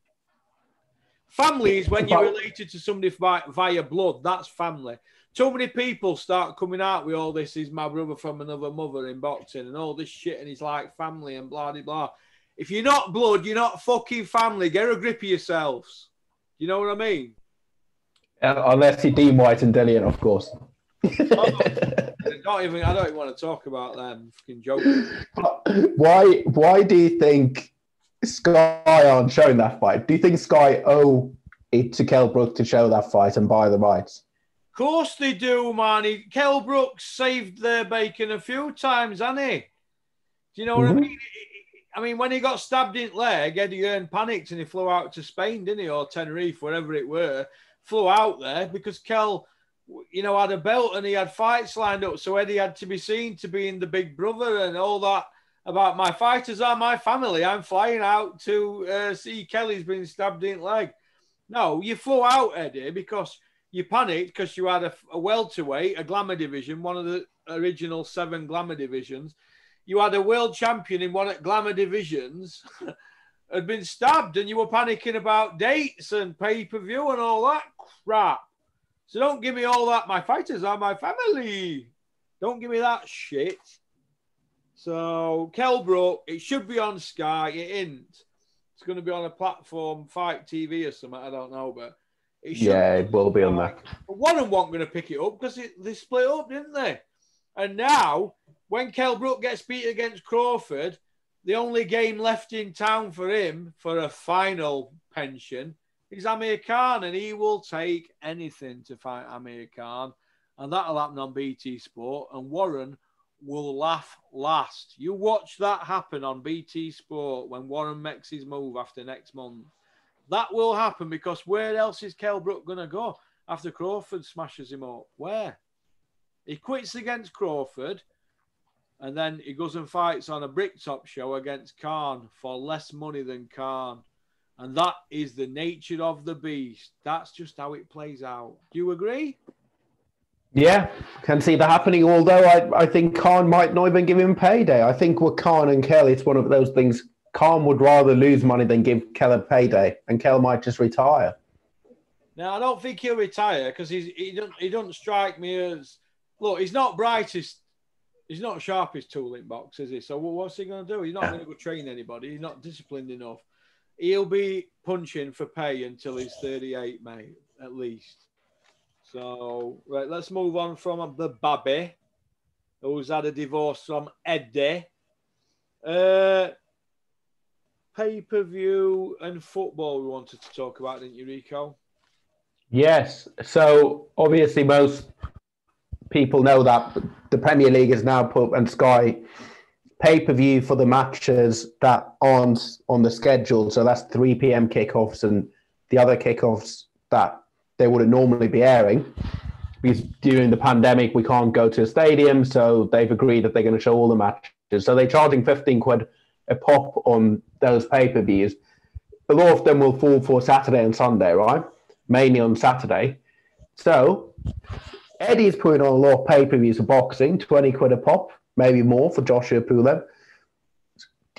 Family is when you're related to somebody via blood. That's family. Too many people start coming out with all this. Is my brother from another mother in boxing and all this shit, and he's like family and blah blah blah. If you're not blood, you're not fucking family. Get a grip of yourselves. You know what I mean? Uh, unless you Dean Whyte and Dillian, of course. I don't even. I don't even want to talk about them. Fucking joking. why? Why do you think Sky aren't showing that fight? Do you think Sky owe it to Kell Brook to show that fight and buy the rights? Of course they do, man. He, Kell Brooks saved their bacon a few times, hasn't he? Do you know what I Mhm. mean? I mean, when he got stabbed in the leg, Eddie Hearn panicked and he flew out to Spain, didn't he? Or Tenerife, wherever it were. Flew out there because Kell, you know, had a belt and he had fights lined up. So Eddie had to be seen to be in the big brother and all that about my fighters are my family. I'm flying out to uh, see Kelly's been stabbed in the leg. No, you flew out, Eddie, because you panicked because you had a, a welterweight, a glamour division, one of the original seven glamour divisions. You had a world champion in one of glamour divisions had been stabbed, and you were panicking about dates and pay per view and all that crap. So don't give me all that. My fighters are my family. Don't give me that shit. So Kell Brook, it should be on Sky. It isn't. It's going to be on a platform, Fight TV or something. I don't know, but it Yeah, it will be on that. but one them weren't going to pick it up because they split up, didn't they? And now, when Kell Brook gets beat against Crawford, the only game left in town for him for a final pension is Amir Khan, and he will take anything to fight Amir Khan. And that'll happen on BT Sport. And Warren will laugh last. You watch that happen on BT Sport when Warren makes his move after next month. That will happen because where else is Kell Brook going to go after Crawford smashes him up? Where? He quits against Crawford and then he goes and fights on a bricktop show against Khan for less money than Khan. And that is the nature of the beast. That's just how it plays out. Do you agree? Yeah, can see that happening. Although I, I think Khan might not even give him payday. I think with Khan and Kell, it's one of those things. Khan would rather lose money than give Kell a payday, and Kell might just retire. Now I don't think he'll retire because he doesn't he doesn't strike me as look. He's not brightest. He's not sharpest tool in box, is he? So what's he going to do? He's not going to go train anybody. He's not disciplined enough. He'll be punching for pay until he's 38, mate, at least. So right, let's move on from the Babby, who's had a divorce from Eddie. Uh, pay per view and football. We wanted to talk about, didn't you, Riku? Yes. So obviously, most people know that the Premier League is now put and Sky pay per view for the matches that aren't on the schedule. So that's 3 p.m. kickoffs and the other kickoffs that they wouldn't normally be airing. Because during the pandemic, we can't go to a stadium. So they've agreed that they're going to show all the matches. So they're charging 15 quid a pop on those pay per views. A lot of them will fall for Saturday and Sunday, right? Mainly on Saturday. So Eddie's putting on a lot of pay per views for boxing, 20 quid a pop, maybe more for Joshua Pulev.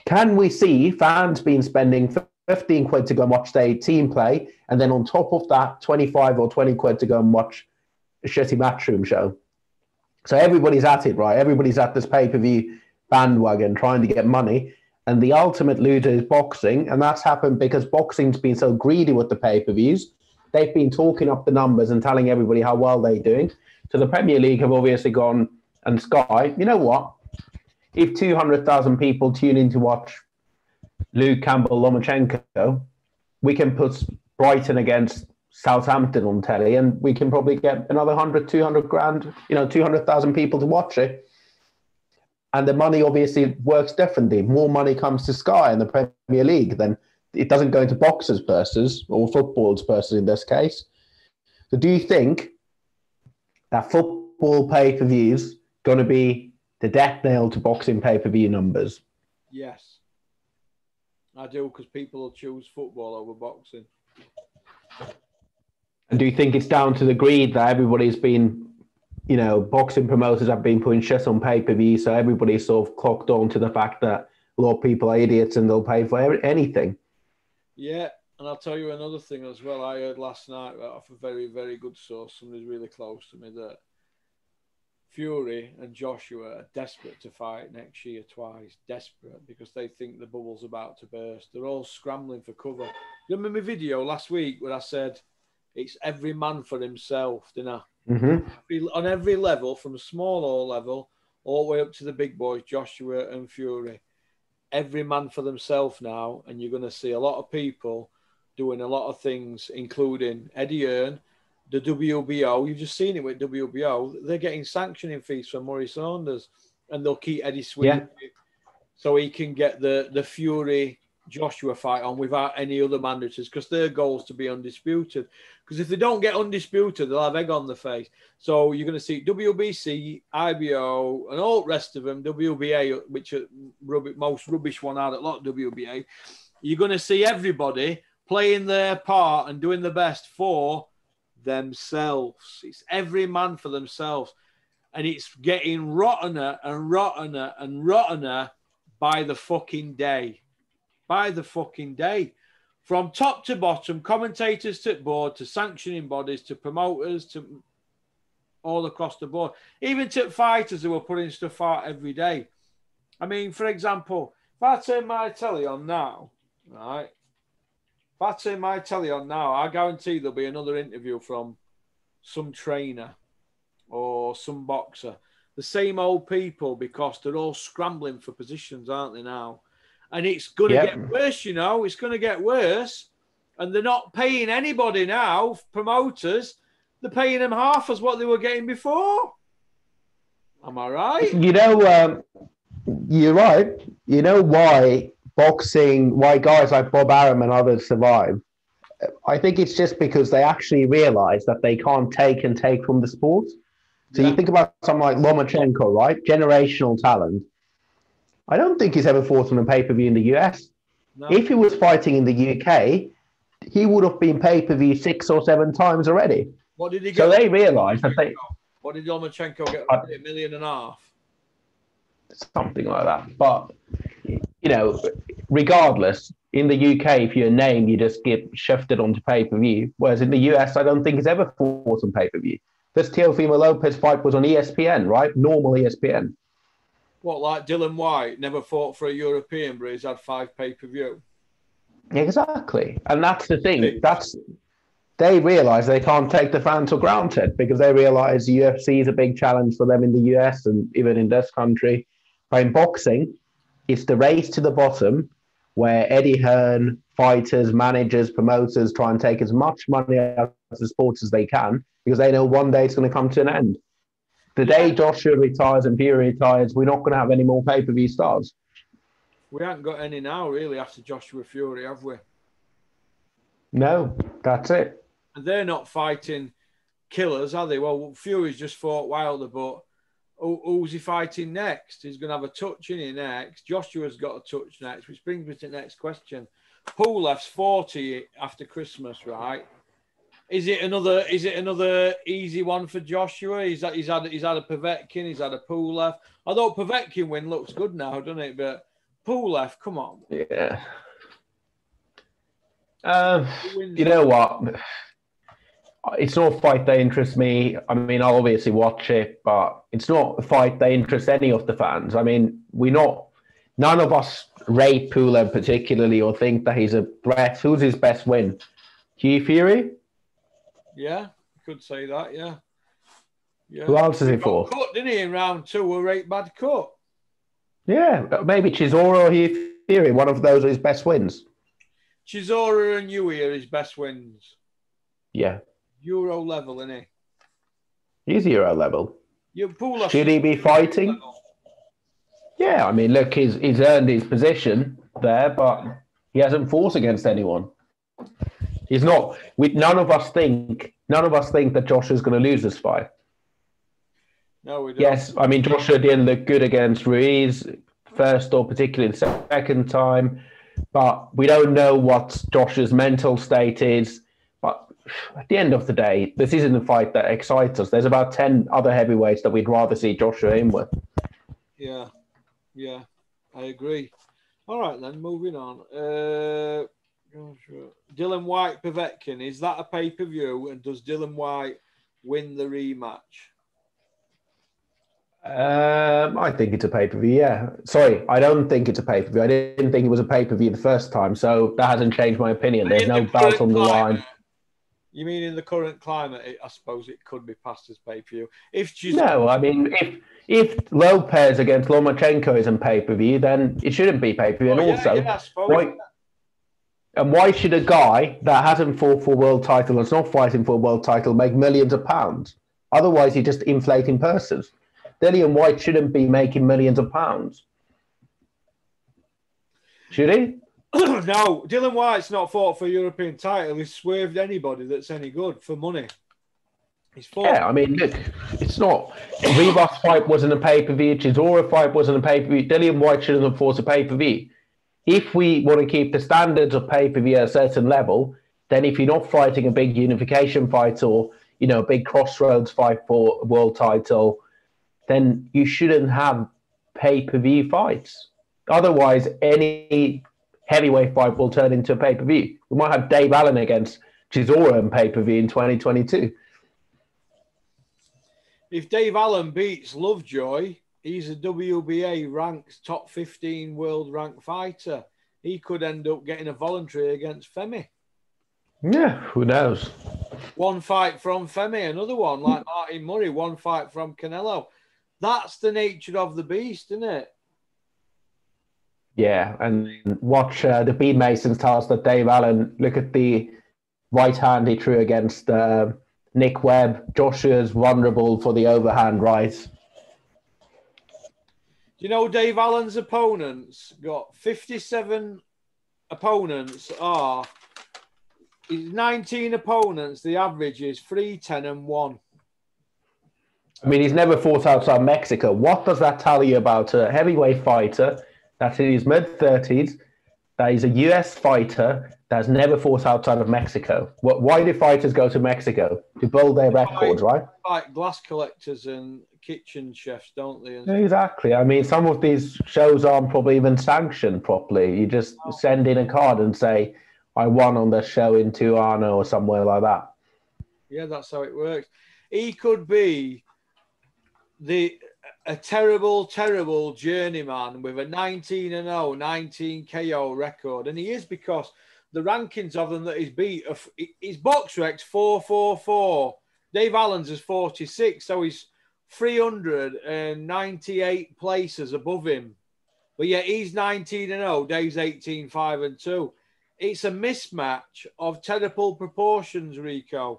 Can we see fans being spending 15 quid to go and watch their team play, and then on top of that, 25 or 20 quid to go and watch a shitty matchroom show? So everybody's at it, right? Everybody's at this pay per view bandwagon trying to get money. And the ultimate loser is boxing. And that's happened because boxing's been so greedy with the pay per views. They've been talking up the numbers and telling everybody how well they're doing. So the Premier League have obviously gone and Sky, you know what? If 200,000 people tune in to watch Luke Campbell Lomachenko, we can put Brighton against Southampton on telly and we can probably get another 100, 200 grand, you know, 200,000 people to watch it. And the money obviously works differently. More money comes to Sky in the Premier League than it doesn't go into boxers' purses or football's purses in this case. So do you think that football pay per views going to be the death nail to boxing pay per view numbers? Yes, I do because people will choose football over boxing. And do you think it's down to the greed that everybody's been, you know, boxing promoters have been putting shit on pay per view, so everybody's sort of clocked on to the fact that a lot of people are idiots and they'll pay for anything. Yeah, and I'll tell you another thing as well. I heard last night off a very, very good source, somebody's really close to me, that Fury and Joshua are desperate to fight next year twice. Desperate because they think the bubble's about to burst. They're all scrambling for cover. You remember my video last week where I said it's every man for himself, didn't I? Mm-hmm. On every level, from small or level all the way up to the big boys, Joshua and Fury. Every man for themselves now, and you're going to see a lot of people doing a lot of things, including Eddie Hearn, the WBO. You've just seen it with WBO. They're getting sanctioning fees from Murray Saunders, and they'll keep Eddie Sweeney Yeah. so he can get the the Fury Joshua fight on without any other managers because their goal is to be undisputed. Because if they don't get undisputed, they'll have egg on the face. So you're going to see WBC, IBO, and all the rest of them, WBA, which are most rubbish one out at lot WBA. You're going to see everybody playing their part and doing the best for themselves. It's every man for themselves. And it's getting rottener and rottener and rottener by the fucking day. By the fucking day. From top to bottom, commentators to board, to sanctioning bodies, to promoters, to all across the board. Even to fighters who are putting stuff out every day. I mean, for example, if I turn my telly on now, right? If I turn my telly on now, I guarantee there'll be another interview from some trainer or some boxer. The same old people because they're all scrambling for positions, aren't they now? And it's going to Yep. get worse, you know. It's going to get worse. And they're not paying anybody now, promoters. They're paying them half as what they were getting before. Am I right? You know, um, you're right. You know why boxing, why guys like Bob Arum and others survive? I think it's just because they actually realize that they can't take and take from the sport. So Yeah. you think about someone like Lomachenko, right? Generational talent. I don't think he's ever fought on a pay per view in the US. No. If he was fighting in the UK, he would have been pay per view six or seven times already. What did he get? So they realised. that they What did Lomachenko get? I- uh, A million and a half. something like that. But you know, regardless, in the UK, if you're a name, you just get shifted onto pay per view. Whereas in the US, I don't think he's ever fought on pay per view. This Teofimo Lopez fight was on ESPN, right? Normal ESPN. What, like Dillian Whyte never fought for a European, but he's had five pay per view. Exactly, and that's the thing. That's they realize they can't take the fans for granted because they realize UFC is a big challenge for them in the US and even in this country. But in boxing, it's the race to the bottom where Eddie Hearn, fighters, managers, promoters try and take as much money out of the sport as they can because they know one day it's going to come to an end. The day Joshua retires and Fury retires, we're not going to have any more pay per view stars. We haven't got any now, really, after Joshua Fury, have we? No, that's it. And they're not fighting killers, are they? Well, Fury's just fought Wilder, but who, who's he fighting next? He's going to have a touch in it next. Joshua's got a touch next, which brings me to the next question. Pulev's 40 after Christmas, right? Is it another? Is it another easy one for Joshua? He's had he's had he's had a Povetkin, he's had a Pulev. Although Povetkin win looks good now, doesn't it? But Pulev, come on, Yeah. Um, you know what? it's not a fight that interests me. I mean, I'll obviously watch it, but it's not a fight that interests any of the fans. I mean, we're not, none of us rate Pulev particularly or think that he's a threat. Who's his best win? Hughie Fury? Yeah, could say that, yeah. yeah. Who else is he for? Cut, didn't he, in round two? A right bad cut. Yeah, uh, maybe Chisora or Fury. One of those are his best wins. Chisora and Yui are his best wins. Yeah. Euro level, isn't he? He's Euro level. You pull Should he be fighting? Level. Yeah, I mean, look, he's he's earned his position there, but he hasn't fought against anyone. He's not. We, none of us think. None of us think that Joshua's going to lose this fight. No, we don't. Yes, I mean Joshua didn't look good against Ruiz first or particularly the second time, but we don't know what Joshua's mental state is. But at the end of the day, this isn't a fight that excites us. There's about ten other heavyweights that we'd rather see Joshua in with. Yeah, yeah, I agree. All right, then moving on. Uh, Dillian Whyte Povetkin is that a pay per view? And does Dillian Whyte win the rematch? Um, I think it's a pay per view. Yeah, sorry, I don't think it's a pay per view. I didn't think it was a pay per view the first time, so that hasn't changed my opinion. There's no the belt on the line. You mean in the current climate? It, I suppose it could be passed as pay per view. If she's no, I mean if if Lopez against Lomachenko isn't pay per view, then it shouldn't be pay per view. Oh, and yeah, also, yeah, why, and why should a guy that hasn't fought for a world title and is not fighting for a world title make millions of pounds? Otherwise, he's just inflating purses. Dillian Whyte shouldn't be making millions of pounds. Should he? no, Dillian Whyte's not fought for a European title. He's swerved anybody that's any good for money. He's fought. Yeah, I mean, look, it's not. Rivas fight wasn't a pay per view. Chisora fight wasn't a pay per view. Dillian Whyte shouldn't have fought a pay per view. If we want to keep the standards of pay per view at a certain level, then if you're not fighting a big unification fight or you know a big crossroads fight for a world title, then you shouldn't have pay per view fights. Otherwise, any heavyweight fight will turn into a pay per view. We might have Dave Allen against Chisora in pay per view in 2022. If Dave Allen beats Lovejoy, he's a WBA ranked top 15 world ranked fighter. He could end up getting a voluntary against Femi. Yeah, who knows? One fight from Femi, another one like Martin Murray, one fight from Canelo. That's the nature of the beast, isn't it? Yeah, and watch uh, the Bean Masons tell us that Dave Allen, look at the right hand he threw against uh, Nick Webb. Joshua's vulnerable for the overhand right. Do you know Dave Allen's opponents got 57 opponents are his 19 opponents, the average is 3, 10, and 1. I mean, he's never fought outside Mexico. What does that tell you about a heavyweight fighter that's in his mid 30s, that is a US fighter that's never fought outside of Mexico. What, why do fighters go to Mexico? To build their records, right? Like glass collectors and kitchen chefs, don't they? Exactly. I mean, some of these shows aren't probably even sanctioned properly. You just oh. send in a card and say, I won on the show in Tijuana or somewhere like that. Yeah, that's how it works. He could be the a terrible, terrible journeyman with a 19 and 0, 19 KO record. And he is because the rankings of them that he's beat, are, his box BoxRec 444. Dave Allen's is 46, so he's 398 places above him. But yet he's 19 and 0, Dave's 18, 5 and 2. It's a mismatch of terrible proportions, Riku.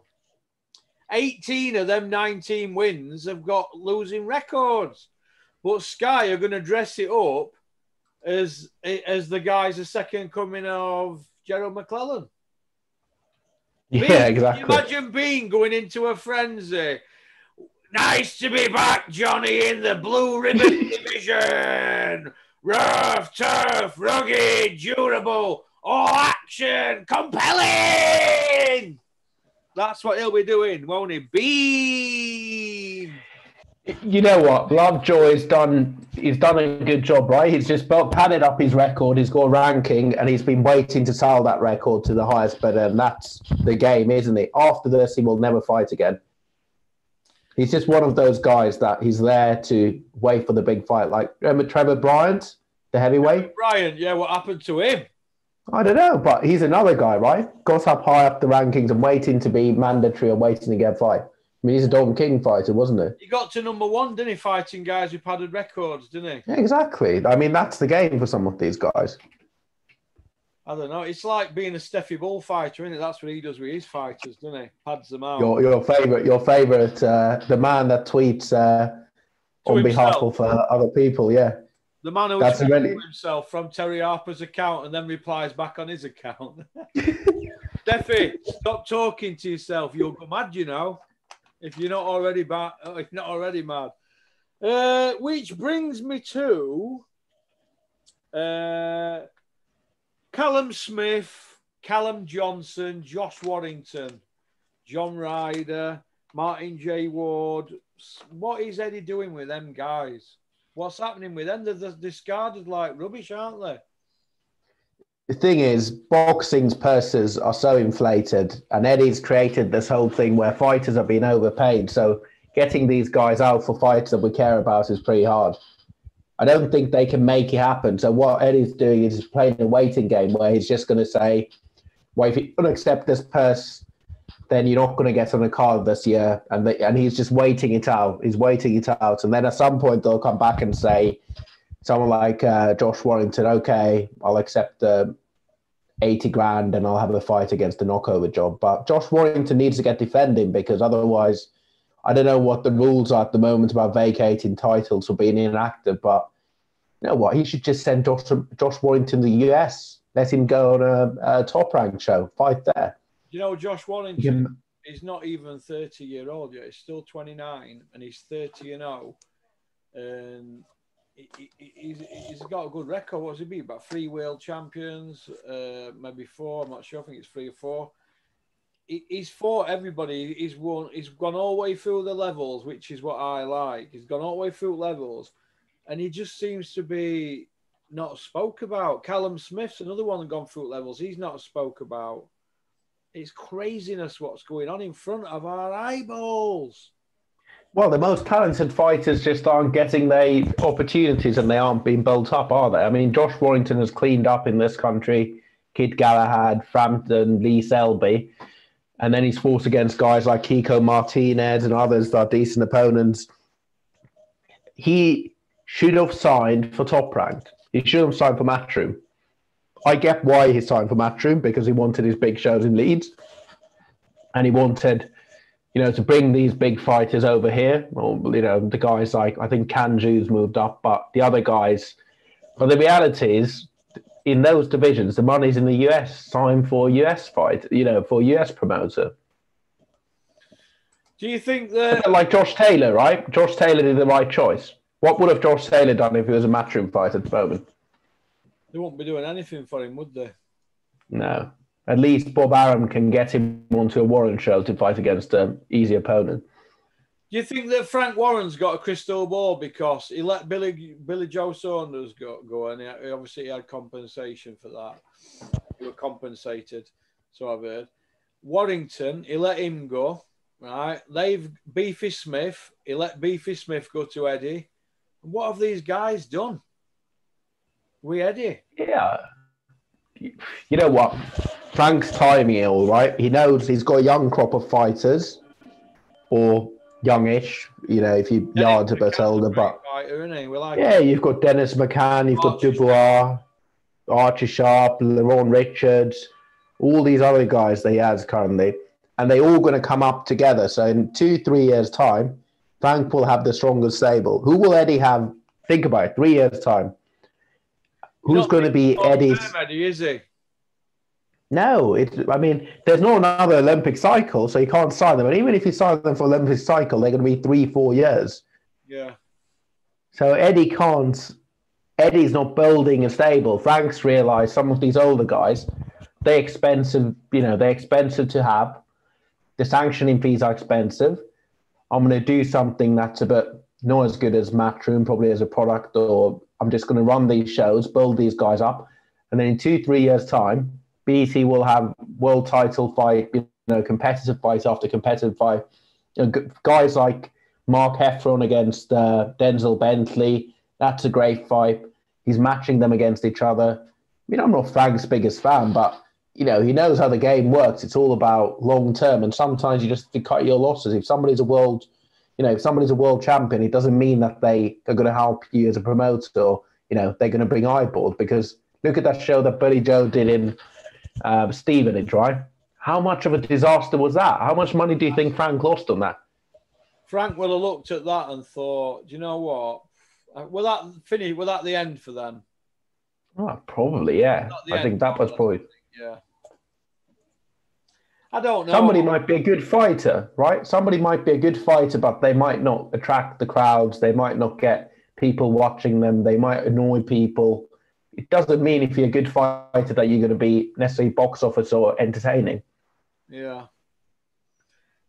18 of them 19 wins have got losing records. But Sky are going to dress it up as as the guys the second coming of Gerald McClellan. Yeah, Bean, exactly. Imagine Bean going into a frenzy. Nice to be back, Johnny, in the blue ribbon division. Rough, tough, rugged, durable, all action, compelling. That's what he'll be doing, won't he? Bean. You know what? Lovejoy's done he's done a good job, right? He's just built, padded up his record. He's got a ranking, and he's been waiting to sell that record to the highest bidder. And that's the game, isn't it? After this, he will never fight again. He's just one of those guys that he's there to wait for the big fight. Like remember Trevor Bryan, the heavyweight. Bryan, yeah. What happened to him? I don't know, but he's another guy, right? Got up high up the rankings and waiting to be mandatory and waiting to get a fight. I mean, he's a Don King fighter, wasn't he? He got to number one, didn't he? Fighting guys who padded records, didn't he? Yeah, exactly. I mean, that's the game for some of these guys. I don't know. It's like being a Steffi bullfighter, isn't it? That's what he does with his fighters, doesn't he? Pads them out. Your your favorite, your favorite, uh, the man that tweets uh, on behalf of uh, other people. Yeah. The man who That's really... himself from Terry Harper's account and then replies back on his account. Steffi, stop talking to yourself. You'll go mad, you know if you're not already bad, if not already mad. Uh, which brings me to uh, Callum Smith, Callum Johnson, Josh Warrington, John Ryder, Martin J. Ward. What is Eddie doing with them guys? What's happening with them? They're discarded like rubbish, aren't they? the thing is, boxing's purses are so inflated, and Eddie's created this whole thing where fighters are being overpaid. So getting these guys out for fights that we care about is pretty hard. I don't think they can make it happen. So what Eddie's doing is playing a waiting game where he's just going to say, "Well, if you don't accept this purse, then you're not going to get on the card this year." And and he's just waiting it out. He's waiting it out, and then at some point they'll come back and say, someone like uh, Josh Warrington, okay, I'll accept the 80 grand and I'll have a fight against the knockover job. But Josh Warrington needs to get defending because otherwise, I don't know what the rules are at the moment about vacating titles or being inactive. But you know what? He should just send Josh, Josh Warrington to the US. Let him go on a, a top rank show, fight there. You know, Josh Warrington is not even 30 year old yet. He's still 29 and he's 30 and 0. And he, he's, he's got a good record. What's he be? About three world champions, uh, maybe four. I'm not sure. I think it's three or four. He, he's fought everybody. He's won. He's gone all the way through the levels, which is what I like. He's gone all the way through levels, and he just seems to be not spoke about. Callum Smith's another one that gone through levels. He's not spoke about. It's craziness what's going on in front of our eyeballs. Well, the most talented fighters just aren't getting their opportunities and they aren't being built up, are they? I mean, Josh Warrington has cleaned up in this country. Kid Galahad, Frampton, Lee Selby. And then he's fought against guys like Kiko Martinez and others that are decent opponents. He should have signed for top rank. He should have signed for Matchroom. I get why he signed for Matchroom because he wanted his big shows in Leeds. And he wanted you know, to bring these big fighters over here, or you know, the guys like I think Kanju's moved up, but the other guys. But the reality is, in those divisions, the money's in the US. Sign for US fight, you know, for US promoter. Do you think that, like Josh Taylor, right? Josh Taylor did the right choice. What would have Josh Taylor done if he was a matchroom fight at the moment? They won't be doing anything for him, would they? No at least Bob Arum can get him onto a Warren show to fight against an easy opponent. Do you think that Frank Warren's got a crystal ball because he let Billy Billy Joe Saunders go, go and he, obviously he had compensation for that. He was compensated, so I've heard. Warrington, he let him go, right? They've Beefy Smith, he let Beefy Smith go to Eddie. What have these guys done? We Eddie. Yeah. You know what? Frank's timing it all right. He knows he's got a young crop of fighters, or youngish. You know, if you yards a bit older, but like yeah, you've got Dennis McCann, you've got Dubois, Archie Sharp, Lerrone Richards, all these other guys that he has currently, and they're all going to come up together. So in two, three years' time, Frank will have the strongest stable. Who will Eddie have? Think about it. Three years' time. Who's going to be Eddie's? Eddie, is he? No, it. I mean, there's not another Olympic cycle, so you can't sign them. And even if you sign them for Olympic cycle, they're going to be three, four years. Yeah. So Eddie can't. Eddie's not building a stable. Frank's realised some of these older guys, they're expensive. You know, they're expensive to have. The sanctioning fees are expensive. I'm going to do something that's a bit not as good as Matchroom, probably as a product, or I'm just going to run these shows, build these guys up, and then in two, three years' time, BET will have world title fight, you know, competitive fight after competitive fight. You know, guys like Mark Heffron against uh, Denzel Bentley, that's a great fight. He's matching them against each other. I mean, I'm not Frank's biggest fan, but you know, he knows how the game works. It's all about long term, and sometimes you just cut your losses. If somebody's a world, you know, if somebody's a world champion, it doesn't mean that they are going to help you as a promoter. Or, you know, they're going to bring eyeballs because look at that show that Billy Joe did in uh, Stevenage, right? How much of a disaster was that? How much money do you think Frank lost on that? Frank will have looked at that and thought, do you know what? Uh, will that finish? Will that the end for them? Oh, probably, yeah. I think that was probably. Yeah. I don't know. Somebody might be a good fighter, right? Somebody might be a good fighter, but they might not attract the crowds. They might not get people watching them. They might annoy people. It doesn't mean if you're a good fighter that you're going to be necessarily box office or entertaining. Yeah.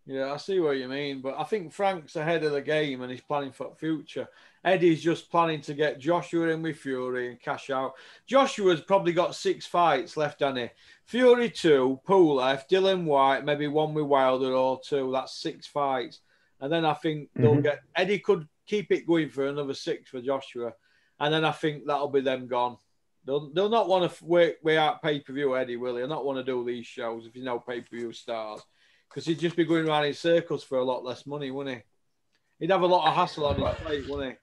Yeah, I see what you mean, but I think Frank's ahead of the game and he's planning for the future. Eddie's just planning to get Joshua in with Fury and cash out. Joshua's probably got six fights left, on it. Fury two, Pool left, Dillian Whyte, maybe one with Wilder or two. That's six fights. And then I think mm-hmm. they'll get Eddie could keep it going for another six for Joshua. And then I think that'll be them gone. They'll, they'll not want to wait, wait out pay per view, Eddie, will he? They'll not want to do these shows if you know pay per view stars because he'd just be going around in circles for a lot less money, wouldn't he? He'd have a lot of hassle on his plate, wouldn't he?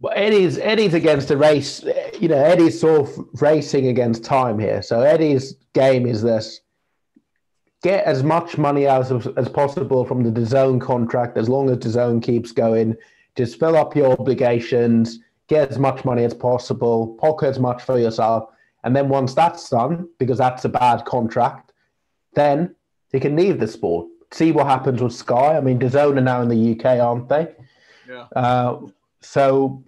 Well, Eddie's Eddie's against the race. You know, Eddie's sort of racing against time here. So Eddie's game is this: get as much money out of, as possible from the DAZN contract, as long as DAZN keeps going. Just fill up your obligations, get as much money as possible, pocket as much for yourself, and then once that's done, because that's a bad contract, then he can leave the sport. See what happens with Sky. I mean, DAZN are now in the UK, aren't they? Yeah. Uh, so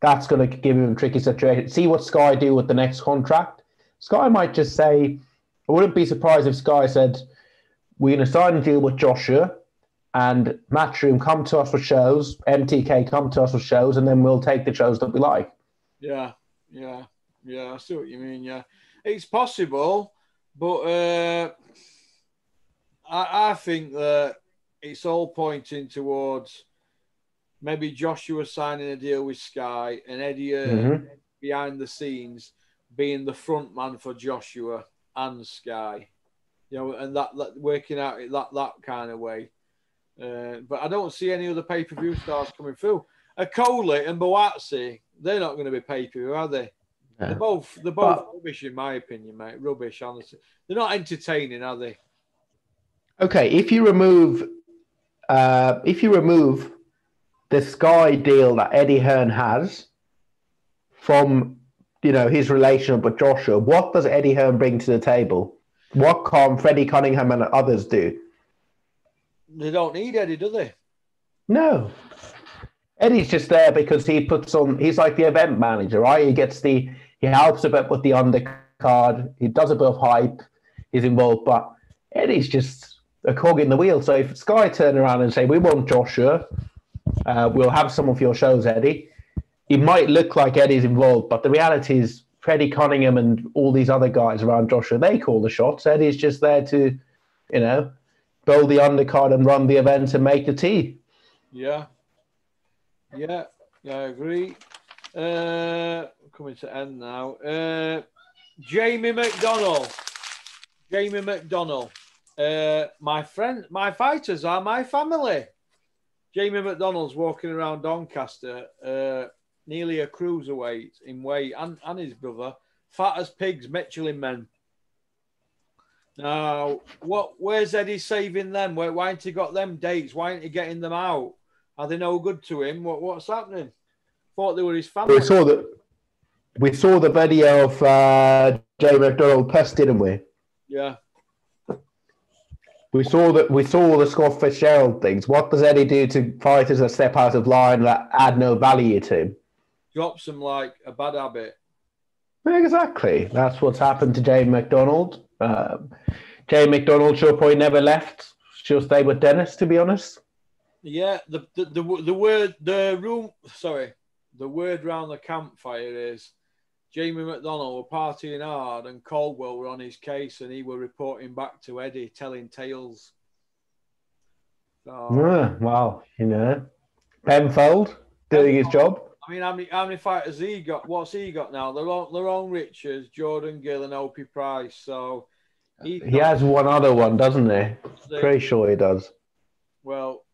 that's going to give him a tricky situation. See what Sky do with the next contract. Sky might just say, I wouldn't be surprised if Sky said, we're going to sign a deal with Joshua and Matchroom come to us for shows, MTK come to us for shows, and then we'll take the shows that we like. Yeah, yeah, yeah. I see what you mean. Yeah, it's possible, but uh, I, I think that it's all pointing towards maybe Joshua signing a deal with Sky and Eddie mm-hmm. behind the scenes being the front man for Joshua and Sky, you know, and that, that working out that that kind of way. Uh, but I don't see any other pay per view stars coming through. Okolie and Buatsi, they're not going to be pay per view, are they? They're both they're both but, rubbish in my opinion, mate. Rubbish, honestly. They're not entertaining, are they? Okay, if you remove, uh, if you remove the Sky deal that Eddie Hearn has from, you know, his relationship with Joshua, what does Eddie Hearn bring to the table? What can Freddie Cunningham and others do? They don't need Eddie, do they? No. Eddie's just there because he puts on. He's like the event manager, right? He gets the. He helps a bit with the undercard. He does a bit of hype. He's involved, but Eddie's just a cog in the wheel. So if Sky turn around and say, we want Joshua, uh, we'll have some of your shows, Eddie, it might look like Eddie's involved, but the reality is Freddie Cunningham and all these other guys around Joshua, they call the shots. Eddie's just there to, you know, build the undercard and run the event and make the tea. Yeah. Yeah, yeah, I agree. Uh, coming to end now. Uh, Jamie McDonald. Jamie McDonald. Uh, my friend, my fighters are my family. Jamie McDonald's walking around Doncaster, uh, nearly a cruiserweight in weight, and, and his brother, fat as pigs, Michelin men. Now, what? Where's Eddie saving them? Where, why ain't he got them dates? Why ain't he getting them out? Are they no good to him? What, what's happening? Thought they were his family. We saw the we saw the video of uh, Jamie McDonald pest, didn't we? Yeah. We saw that we saw the Scott Fitzgerald things. What does Eddie do to fighters that step out of line that add no value to him? Drops them like a bad habit. Exactly. That's what's happened to Jay McDonald. Um, Jay McDonald, sure probably never left. She'll stay with Dennis, to be honest. Yeah, the, the the the word the room sorry, the word round the campfire is Jamie McDonald were partying hard and Coldwell were on his case and he were reporting back to Eddie telling tales. So, yeah, well, you know, Penfold doing his job. I mean, how many how many fighters he got? What's he got now? Lerrone Richards, Jordan Gill, and Opie Price. So he, he has one other one, doesn't he? Pretty sure he does. Well,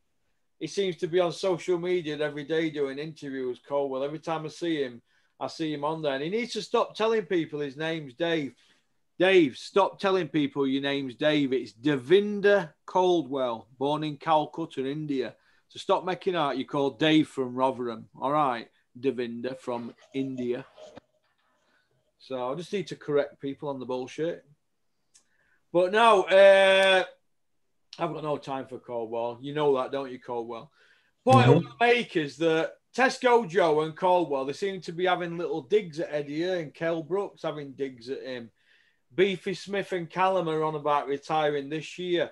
he seems to be on social media every day doing interviews. Coldwell. Every time I see him, I see him on there, and he needs to stop telling people his name's Dave. Dave, stop telling people your name's Dave. It's Devinder Coldwell, born in Calcutta, India. So stop making out you call Dave from Rotherham. All right. Devinder from India. So I just need to correct people on the bullshit. But no, uh, I've got no time for Coldwell. You know that, don't you, Coldwell? Point mm-hmm. I want to make is that Tesco Joe and Coldwell, they seem to be having little digs at Eddie and Kell Brooks having digs at him. Beefy Smith and Callum are on about retiring this year.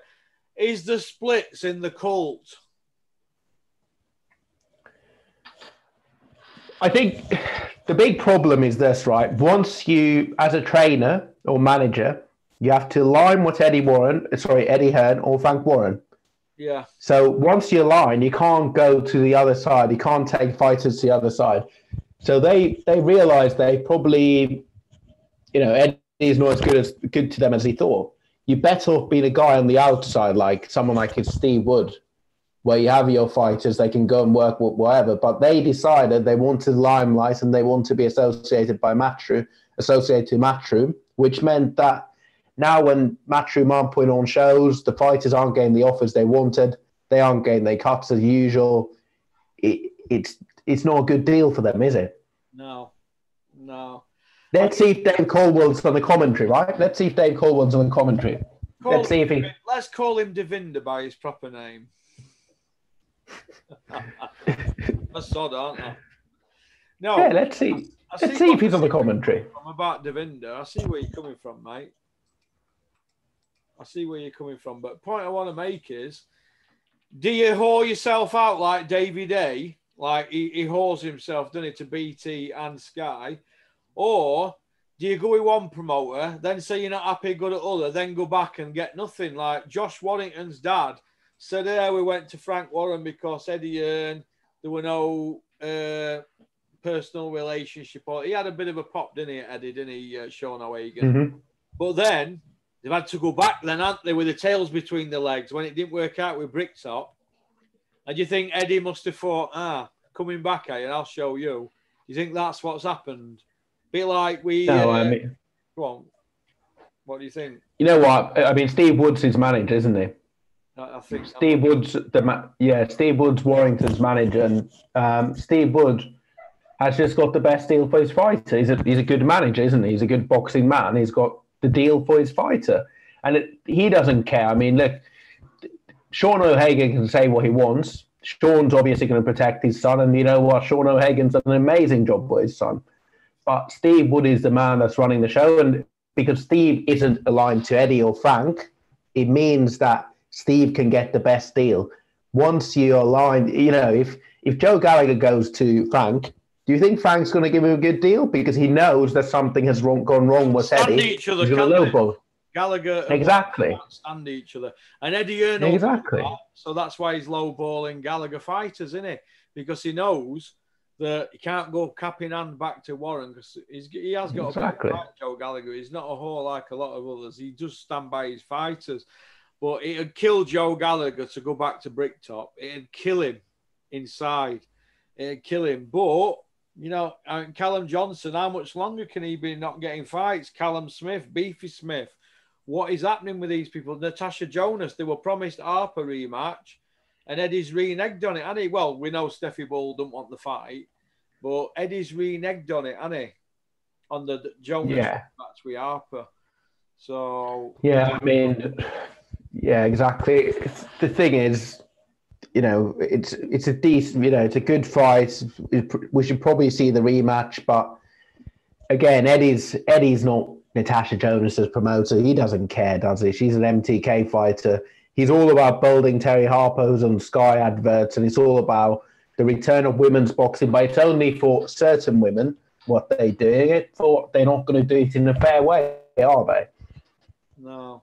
Is the splits in the cult I think the big problem is this, right? Once you, as a trainer or manager, you have to align with Eddie Warren, uh, sorry, Eddie Hearn or Frank Warren. Yeah. So once you align, you can't go to the other side. You can't take fighters to the other side. So they they realize they probably, you know, Eddie is not as good as good to them as he thought. You better off being a guy on the outside, like someone like Steve Wood, where you have your fighters, they can go and work whatever. But they decided they wanted limelight and they want to be associated by Matchroom, associated to Matchroom, which meant that now when Matchroom aren't putting on shows, the fighters aren't getting the offers they wanted, they aren't getting their cuts as usual. It, it's it's not a good deal for them, is it? No, no. Let's see if Dave Coldwell's on the commentary, right? Let's see if Dave Coldwell's on the commentary. Call Let's see if he. Let's call him Devinder by his proper name. I sod, aren't I? No. Yeah, let's see. I, I let's see if he's on the commentary. I'm about Devinder. I see where you're coming from, mate. I see where you're coming from. But point I want to make is do you whore yourself out like David Day, Like he, he whores himself, done it to BT and Sky? Or do you go with one promoter, then say you're not happy, good at other, then go back and get nothing? Like Josh Warrington's dad so there we went to Frank Warren because Eddie Hearn, there were no uh, personal relationship. Or he had a bit of a pop, didn't he, Eddie? Didn't he, uh, Sean O'Hagan? Mm-hmm. But then they've had to go back then, aren't they, with the tails between the legs when it didn't work out with Bricktop. And you think Eddie must have thought, ah, coming back here, I'll show you. You think that's what's happened? Be like we. No, uh, I mean, go on. What do you think? You know what? I mean, Steve Woods is manager, isn't he? I think Steve Woods, the yeah, Steve Woods, Warrington's manager, and um, Steve Wood has just got the best deal for his fighter. He's a he's a good manager, isn't he? He's a good boxing man. He's got the deal for his fighter, and it, he doesn't care. I mean, look, Sean O'Hagan can say what he wants. Sean's obviously going to protect his son, and you know what? Sean O'Hagan's done an amazing job for his son. But Steve Wood is the man that's running the show, and because Steve isn't aligned to Eddie or Frank, it means that Steve can get the best deal. Once you're aligned, you know, if if Joe Gallagher goes to Frank, do you think Frank's going to give him a good deal because he knows that something has wrong, gone wrong with stand Eddie? Each other, can Gallagher exactly stand each other, and Eddie Hearn exactly. So that's why he's lowballing Gallagher fighters, isn't he? Because he knows that he can't go cap in hand back to Warren because he has got exactly. a fight, Joe Gallagher. He's not a whore like a lot of others. He does stand by his fighters. But it'd kill Joe Gallagher to go back to Bricktop. It'd kill him inside. It'd kill him. But, you know, Callum Johnson, how much longer can he be not getting fights? Callum Smith, Beefy Smith. What is happening with these people? Natasha Jonas, they were promised Harper rematch, and Eddie's reneged on it, and he? Well, we know Stefy Bull don't want the fight, but Eddie's reneged on it, and he? On the Jonas yeah. match with Harper. So yeah, I mean, yeah, exactly. The thing is, you know, it's it's a decent, you know, it's a good fight. We should probably see the rematch, but again, Eddie's Eddie's not Natasha Jonas's promoter. He doesn't care, does he? She's an MTK fighter. he's all about building Terri Harper's and Sky adverts, and it's all about the return of women's boxing. But it's only for certain women what they're doing it for. They're not going to do it in a fair way, are they? No.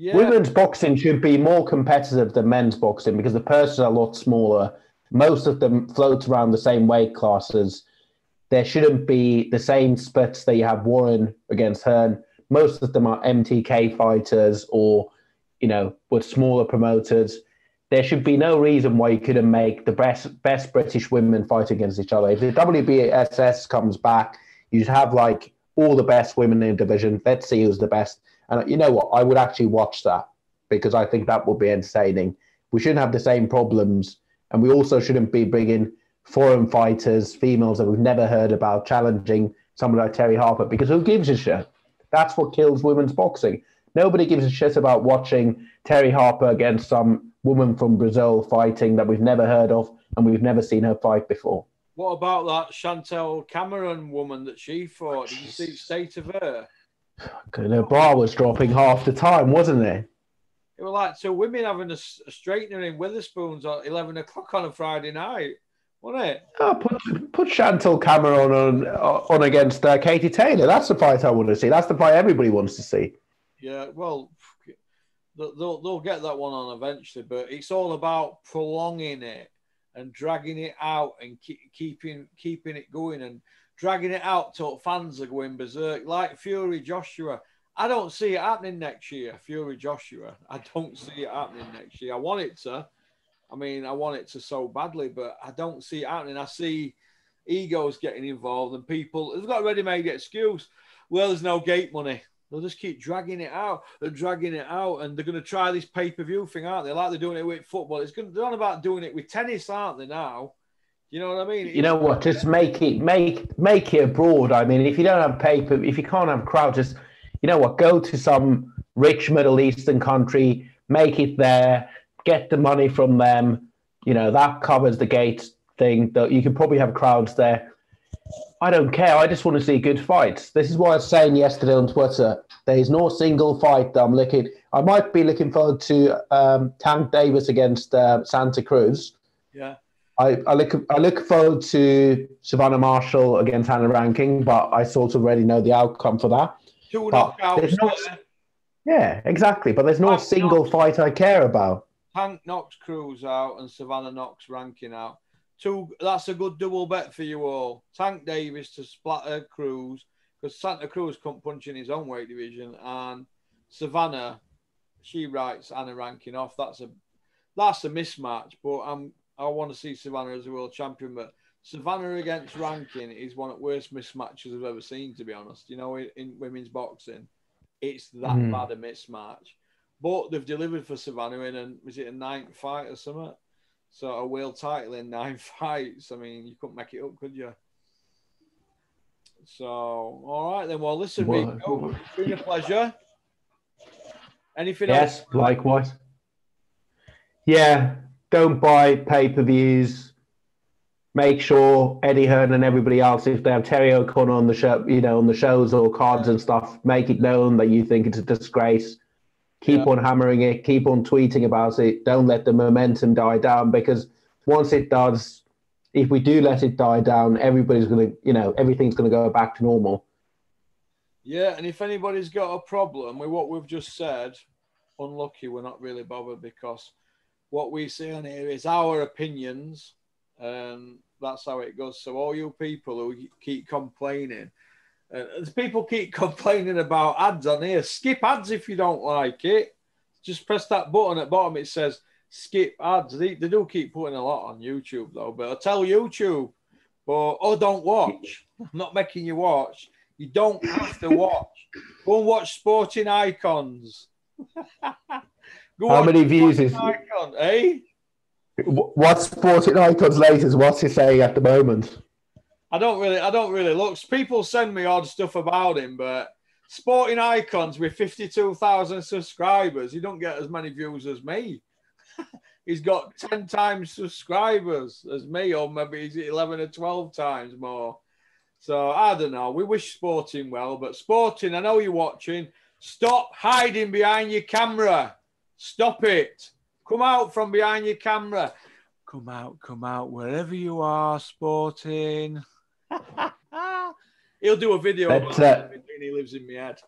Yeah. Women's boxing should be more competitive than men's boxing because the purses are a lot smaller. Most of them float around the same weight classes. There shouldn't be the same splits that you have Warren against Hearn. Most of them are MTK fighters or, you know, with smaller promoters. There should be no reason why you couldn't make the best best British women fight against each other. If the WBSS comes back, you should have like all the best women in the division. Let's see who's the best. And you know what? I would actually watch that because I think that would be entertaining. We shouldn't have the same problems, and we also shouldn't be bringing foreign fighters, females that we've never heard about, challenging somebody like Terri Harper because who gives a shit? That's what kills women's boxing. Nobody gives a shit about watching Terri Harper against some woman from Brazil fighting that we've never heard of and we've never seen her fight before. What about that Chantelle Cameron woman that she fought? Did you see the state of her? Bar was dropping half the time, wasn't it? It was like two women having a, straightener in Witherspoons at 11 o'clock on a Friday night, wasn't it? Oh, put, put Chantelle Cameron on, on against uh, Katie Taylor. That's the fight I want to see. That's the fight everybody wants to see. Yeah, well, they'll, they'll get that one on eventually, but it's all about prolonging it and dragging it out and keep, keeping keeping it going and dragging it out till fans are going berserk. Like Fury Joshua, I don't see it happening next year. Fury Joshua, I don't see it happening next year. I want it to. I mean, I want it to so badly, but I don't see it happening. I see egos getting involved and people. They've got ready-made excuse. Well, there's no gate money. They'll just keep dragging it out. They're dragging it out, and they're going to try this pay per view thing, aren't they? Like they're doing it with football. It's going. They're on about doing it with tennis, aren't they? Now, you know what I mean? You know what? Just make it make make it abroad. I mean, if you don't have paper, if you can't have crowd, just you know what? Go to some rich Middle Eastern country, make it there, get the money from them. You know that covers the gate thing. That you can probably have crowds there. I don't care. I just want to see good fights. This is why I was saying yesterday on Twitter. There is no single fight that I'm looking. I might be looking forward to um, Tank Davis against uh, Santa Cruz. Yeah. I, I look I look forward to Savannah Marshall against Hannah Rankin, but I sort of already know the outcome for that. Two knockouts. No, yeah, exactly. But there's no Tank single knocks, fight I care about. Tank knocks Cruz out and Savannah knocks Rankin out. Two. That's a good double bet for you all. Tank Davis to splatter Cruz because Santa Cruz couldn't punch in his own weight division, and Savannah, she writes Anna Rankin off. That's a that's a mismatch. But I'm I want to see Savannah as a world champion. But Savannah against Rankin is one of the worst mismatches I've ever seen. To be honest, you know, in, in women's boxing, it's that mm. bad a mismatch. But they've delivered for Savannah in and was it a ninth fight or something? So a world title in nine fights. I mean, you couldn't make it up, could you? So, all right then. Well, listen, well, it's been a pleasure. Anything yes, else? Yes, likewise. Yeah, don't buy pay per views. Make sure Eddie Hearn and everybody else, if they have Terry O'Connor on the show, you know, on the shows or cards and stuff, make it known that you think it's a disgrace. Keep yeah. on hammering it. Keep on tweeting about it. Don't let the momentum die down because once it does, if we do let it die down, everybody's going to, you know, everything's going to go back to normal. Yeah, and if anybody's got a problem with what we've just said, unlucky, we're not really bothered because what we say on here is our opinions, and that's how it goes. So all you people who keep complaining, uh, people keep complaining about ads on here. Skip ads if you don't like it. Just press that button at bottom. It says skip ads. They, they do keep putting a lot on YouTube though, but I tell YouTube, but oh, don't watch. I'm not making you watch. You don't have to watch. Go and watch Sporting Icons. How many views is Icon, eh? What Sporting Icons latest? What's he saying at the moment? I don't really, I don't really look. People send me odd stuff about him, but Sporting Icons with fifty-two thousand subscribers, he don't get as many views as me. he's got 10 times subscribers as me, or maybe he's 11 or 12 times more. So I don't know. We wish Sporting well, but Sporting, I know you're watching. Stop hiding behind your camera. Stop it. Come out from behind your camera. Come out, come out, wherever you are, sporting. He'll do a video Let's, about uh, it and he lives in my head.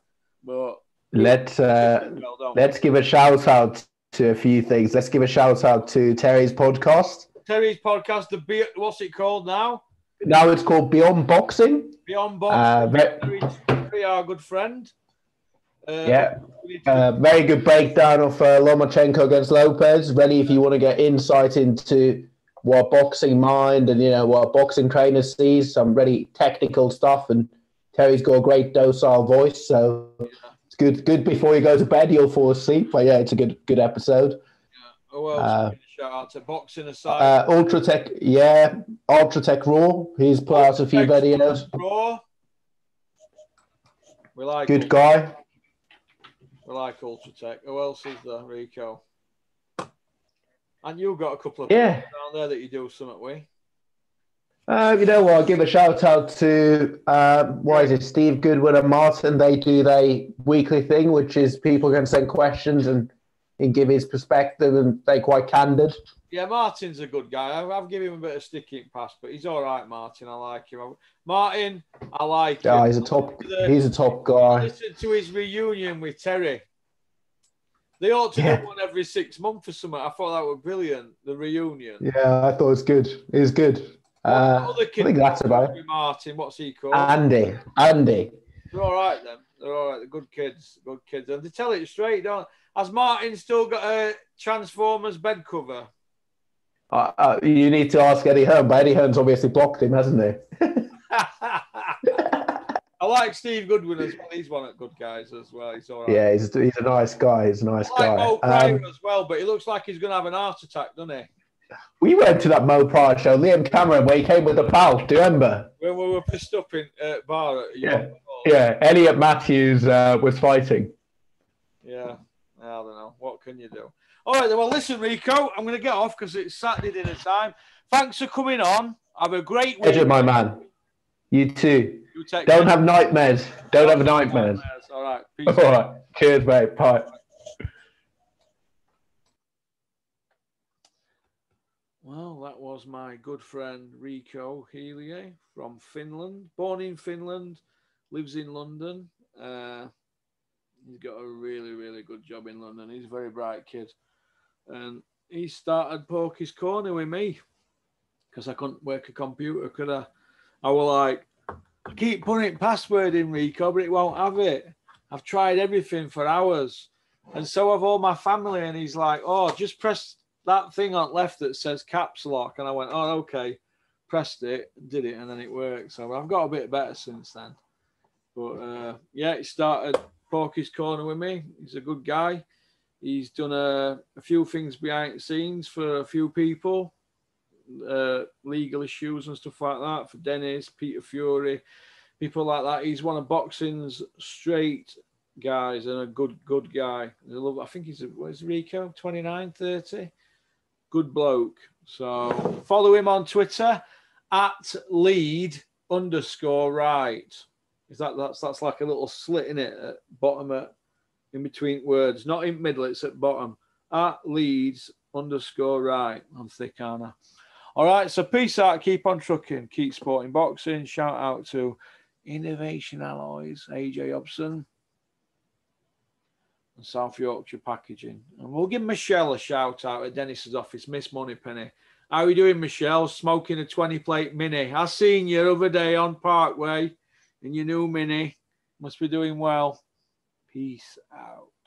But Let's uh, well let's give a shout out to a few things. Let's give a shout out to Terry's podcast. Terry's podcast, the Be- what's it called now? Now it's called Beyond Boxing. Beyond Uh, Box. Terry, Terry, our good friend. Uh, Yeah. we need to- Uh, very good breakdown of uh, Lomachenko against Lopez. Really, if you want to get insight into what boxing mind and you know what boxing trainer sees, some really technical stuff. And Terry's got a great docile voice, so it's good. Good before you go to bed, you'll fall asleep. But yeah, it's a good good episode. oh, well, uh, shout out to Boxing Aside. Uh, Ultratech, yeah, Ultra Tech Raw. He's put out a few videos. Raw. We like Good Ultra- guy. We like Ultratech. Who else is there, Riku? And you've got a couple of Yeah. people down there that you do something with. Uh, you know what? I'll give a shout out to uh, what is it, Steve Goodwin and Martin. They do their weekly thing, which is people can send questions and, and give his perspective, and they're quite candid. Yeah, Martin's a good guy. I've, I've given him a bit of sticking pass, but he's all right, Martin. I like him. Martin, I like Yeah, him. he's a top. He's a top guy. Listen to his reunion with Terry. They ought to Yeah. do one every six months or something. I thought that was brilliant. The reunion. Yeah, I thought it was good. It was good. Uh, I think that's about it. Martin. What's he called? Andy. Andy. They're all right then. They're all right. They're good kids. Good kids. And they tell it straight, don't Has Martin still got a Transformers bed cover? Uh, uh, you need to ask Eddie Hearn, but Eddie Hearn's obviously blocked him, hasn't he? I like Steve Goodwin as well. He's one of the good guys as well. He's all right. yeah, he's, he's a nice guy. He's a nice I like guy. Mo Pryor Um, as well, but he looks like he's going to have an heart attack, doesn't he? we went to that Mo Pryor show, Liam Cameron, where he came with the pal. Do you remember? When we were pissed up in uh, bar at Yeah. Yeah, Elliot Matthews uh, was fighting. Yeah, I don't know. What can you do? All right. Well, listen, Riku, I'm going to get off because it's Saturday dinner time. Thanks for coming on. Have a great week. Pleasure, my man. You too. You take Don't care. have nightmares. Don't have nightmares. All right. Peace All right. Cheers, mate. Bye. Well, that was my good friend Riku Healy from Finland. Born in Finland, lives in London. Uh, he's got a really, really good job in London. He's a very bright kid. And he started Porky's Corner with me because I couldn't work a computer, could I? I was like, I keep putting password in, Riku, but it won't have it. I've tried everything for hours. And so have all my family. And he's like, oh, just press that thing on left that says caps lock. And I went, oh, okay. Pressed it, did it, and then it worked. So I've got a bit better since then. But uh, yeah, he started Porky's Corner with me. He's a good guy. He's done a, a few things behind the scenes for a few people, uh, legal issues and stuff like that for Dennis, Peter Fury, people like that. He's one of boxing's straight guys and a good good guy. I think he's what is Riku 29, 30. Good bloke. So follow him on Twitter at lead underscore right. Is that that's that's like a little slit in it at bottom at in between words, not in middle, it's at bottom. At leads underscore right. I'm thick, I? All right, so peace out, keep on trucking, keep sporting boxing. Shout out to Innovation Alloys, AJ Hobson, and South Yorkshire Packaging. And we'll give Michelle a shout out at Dennis's office, Miss Moneypenny. How are you doing, Michelle? Smoking a 20 plate mini. I seen you the other day on Parkway in your new mini. Must be doing well. Peace out.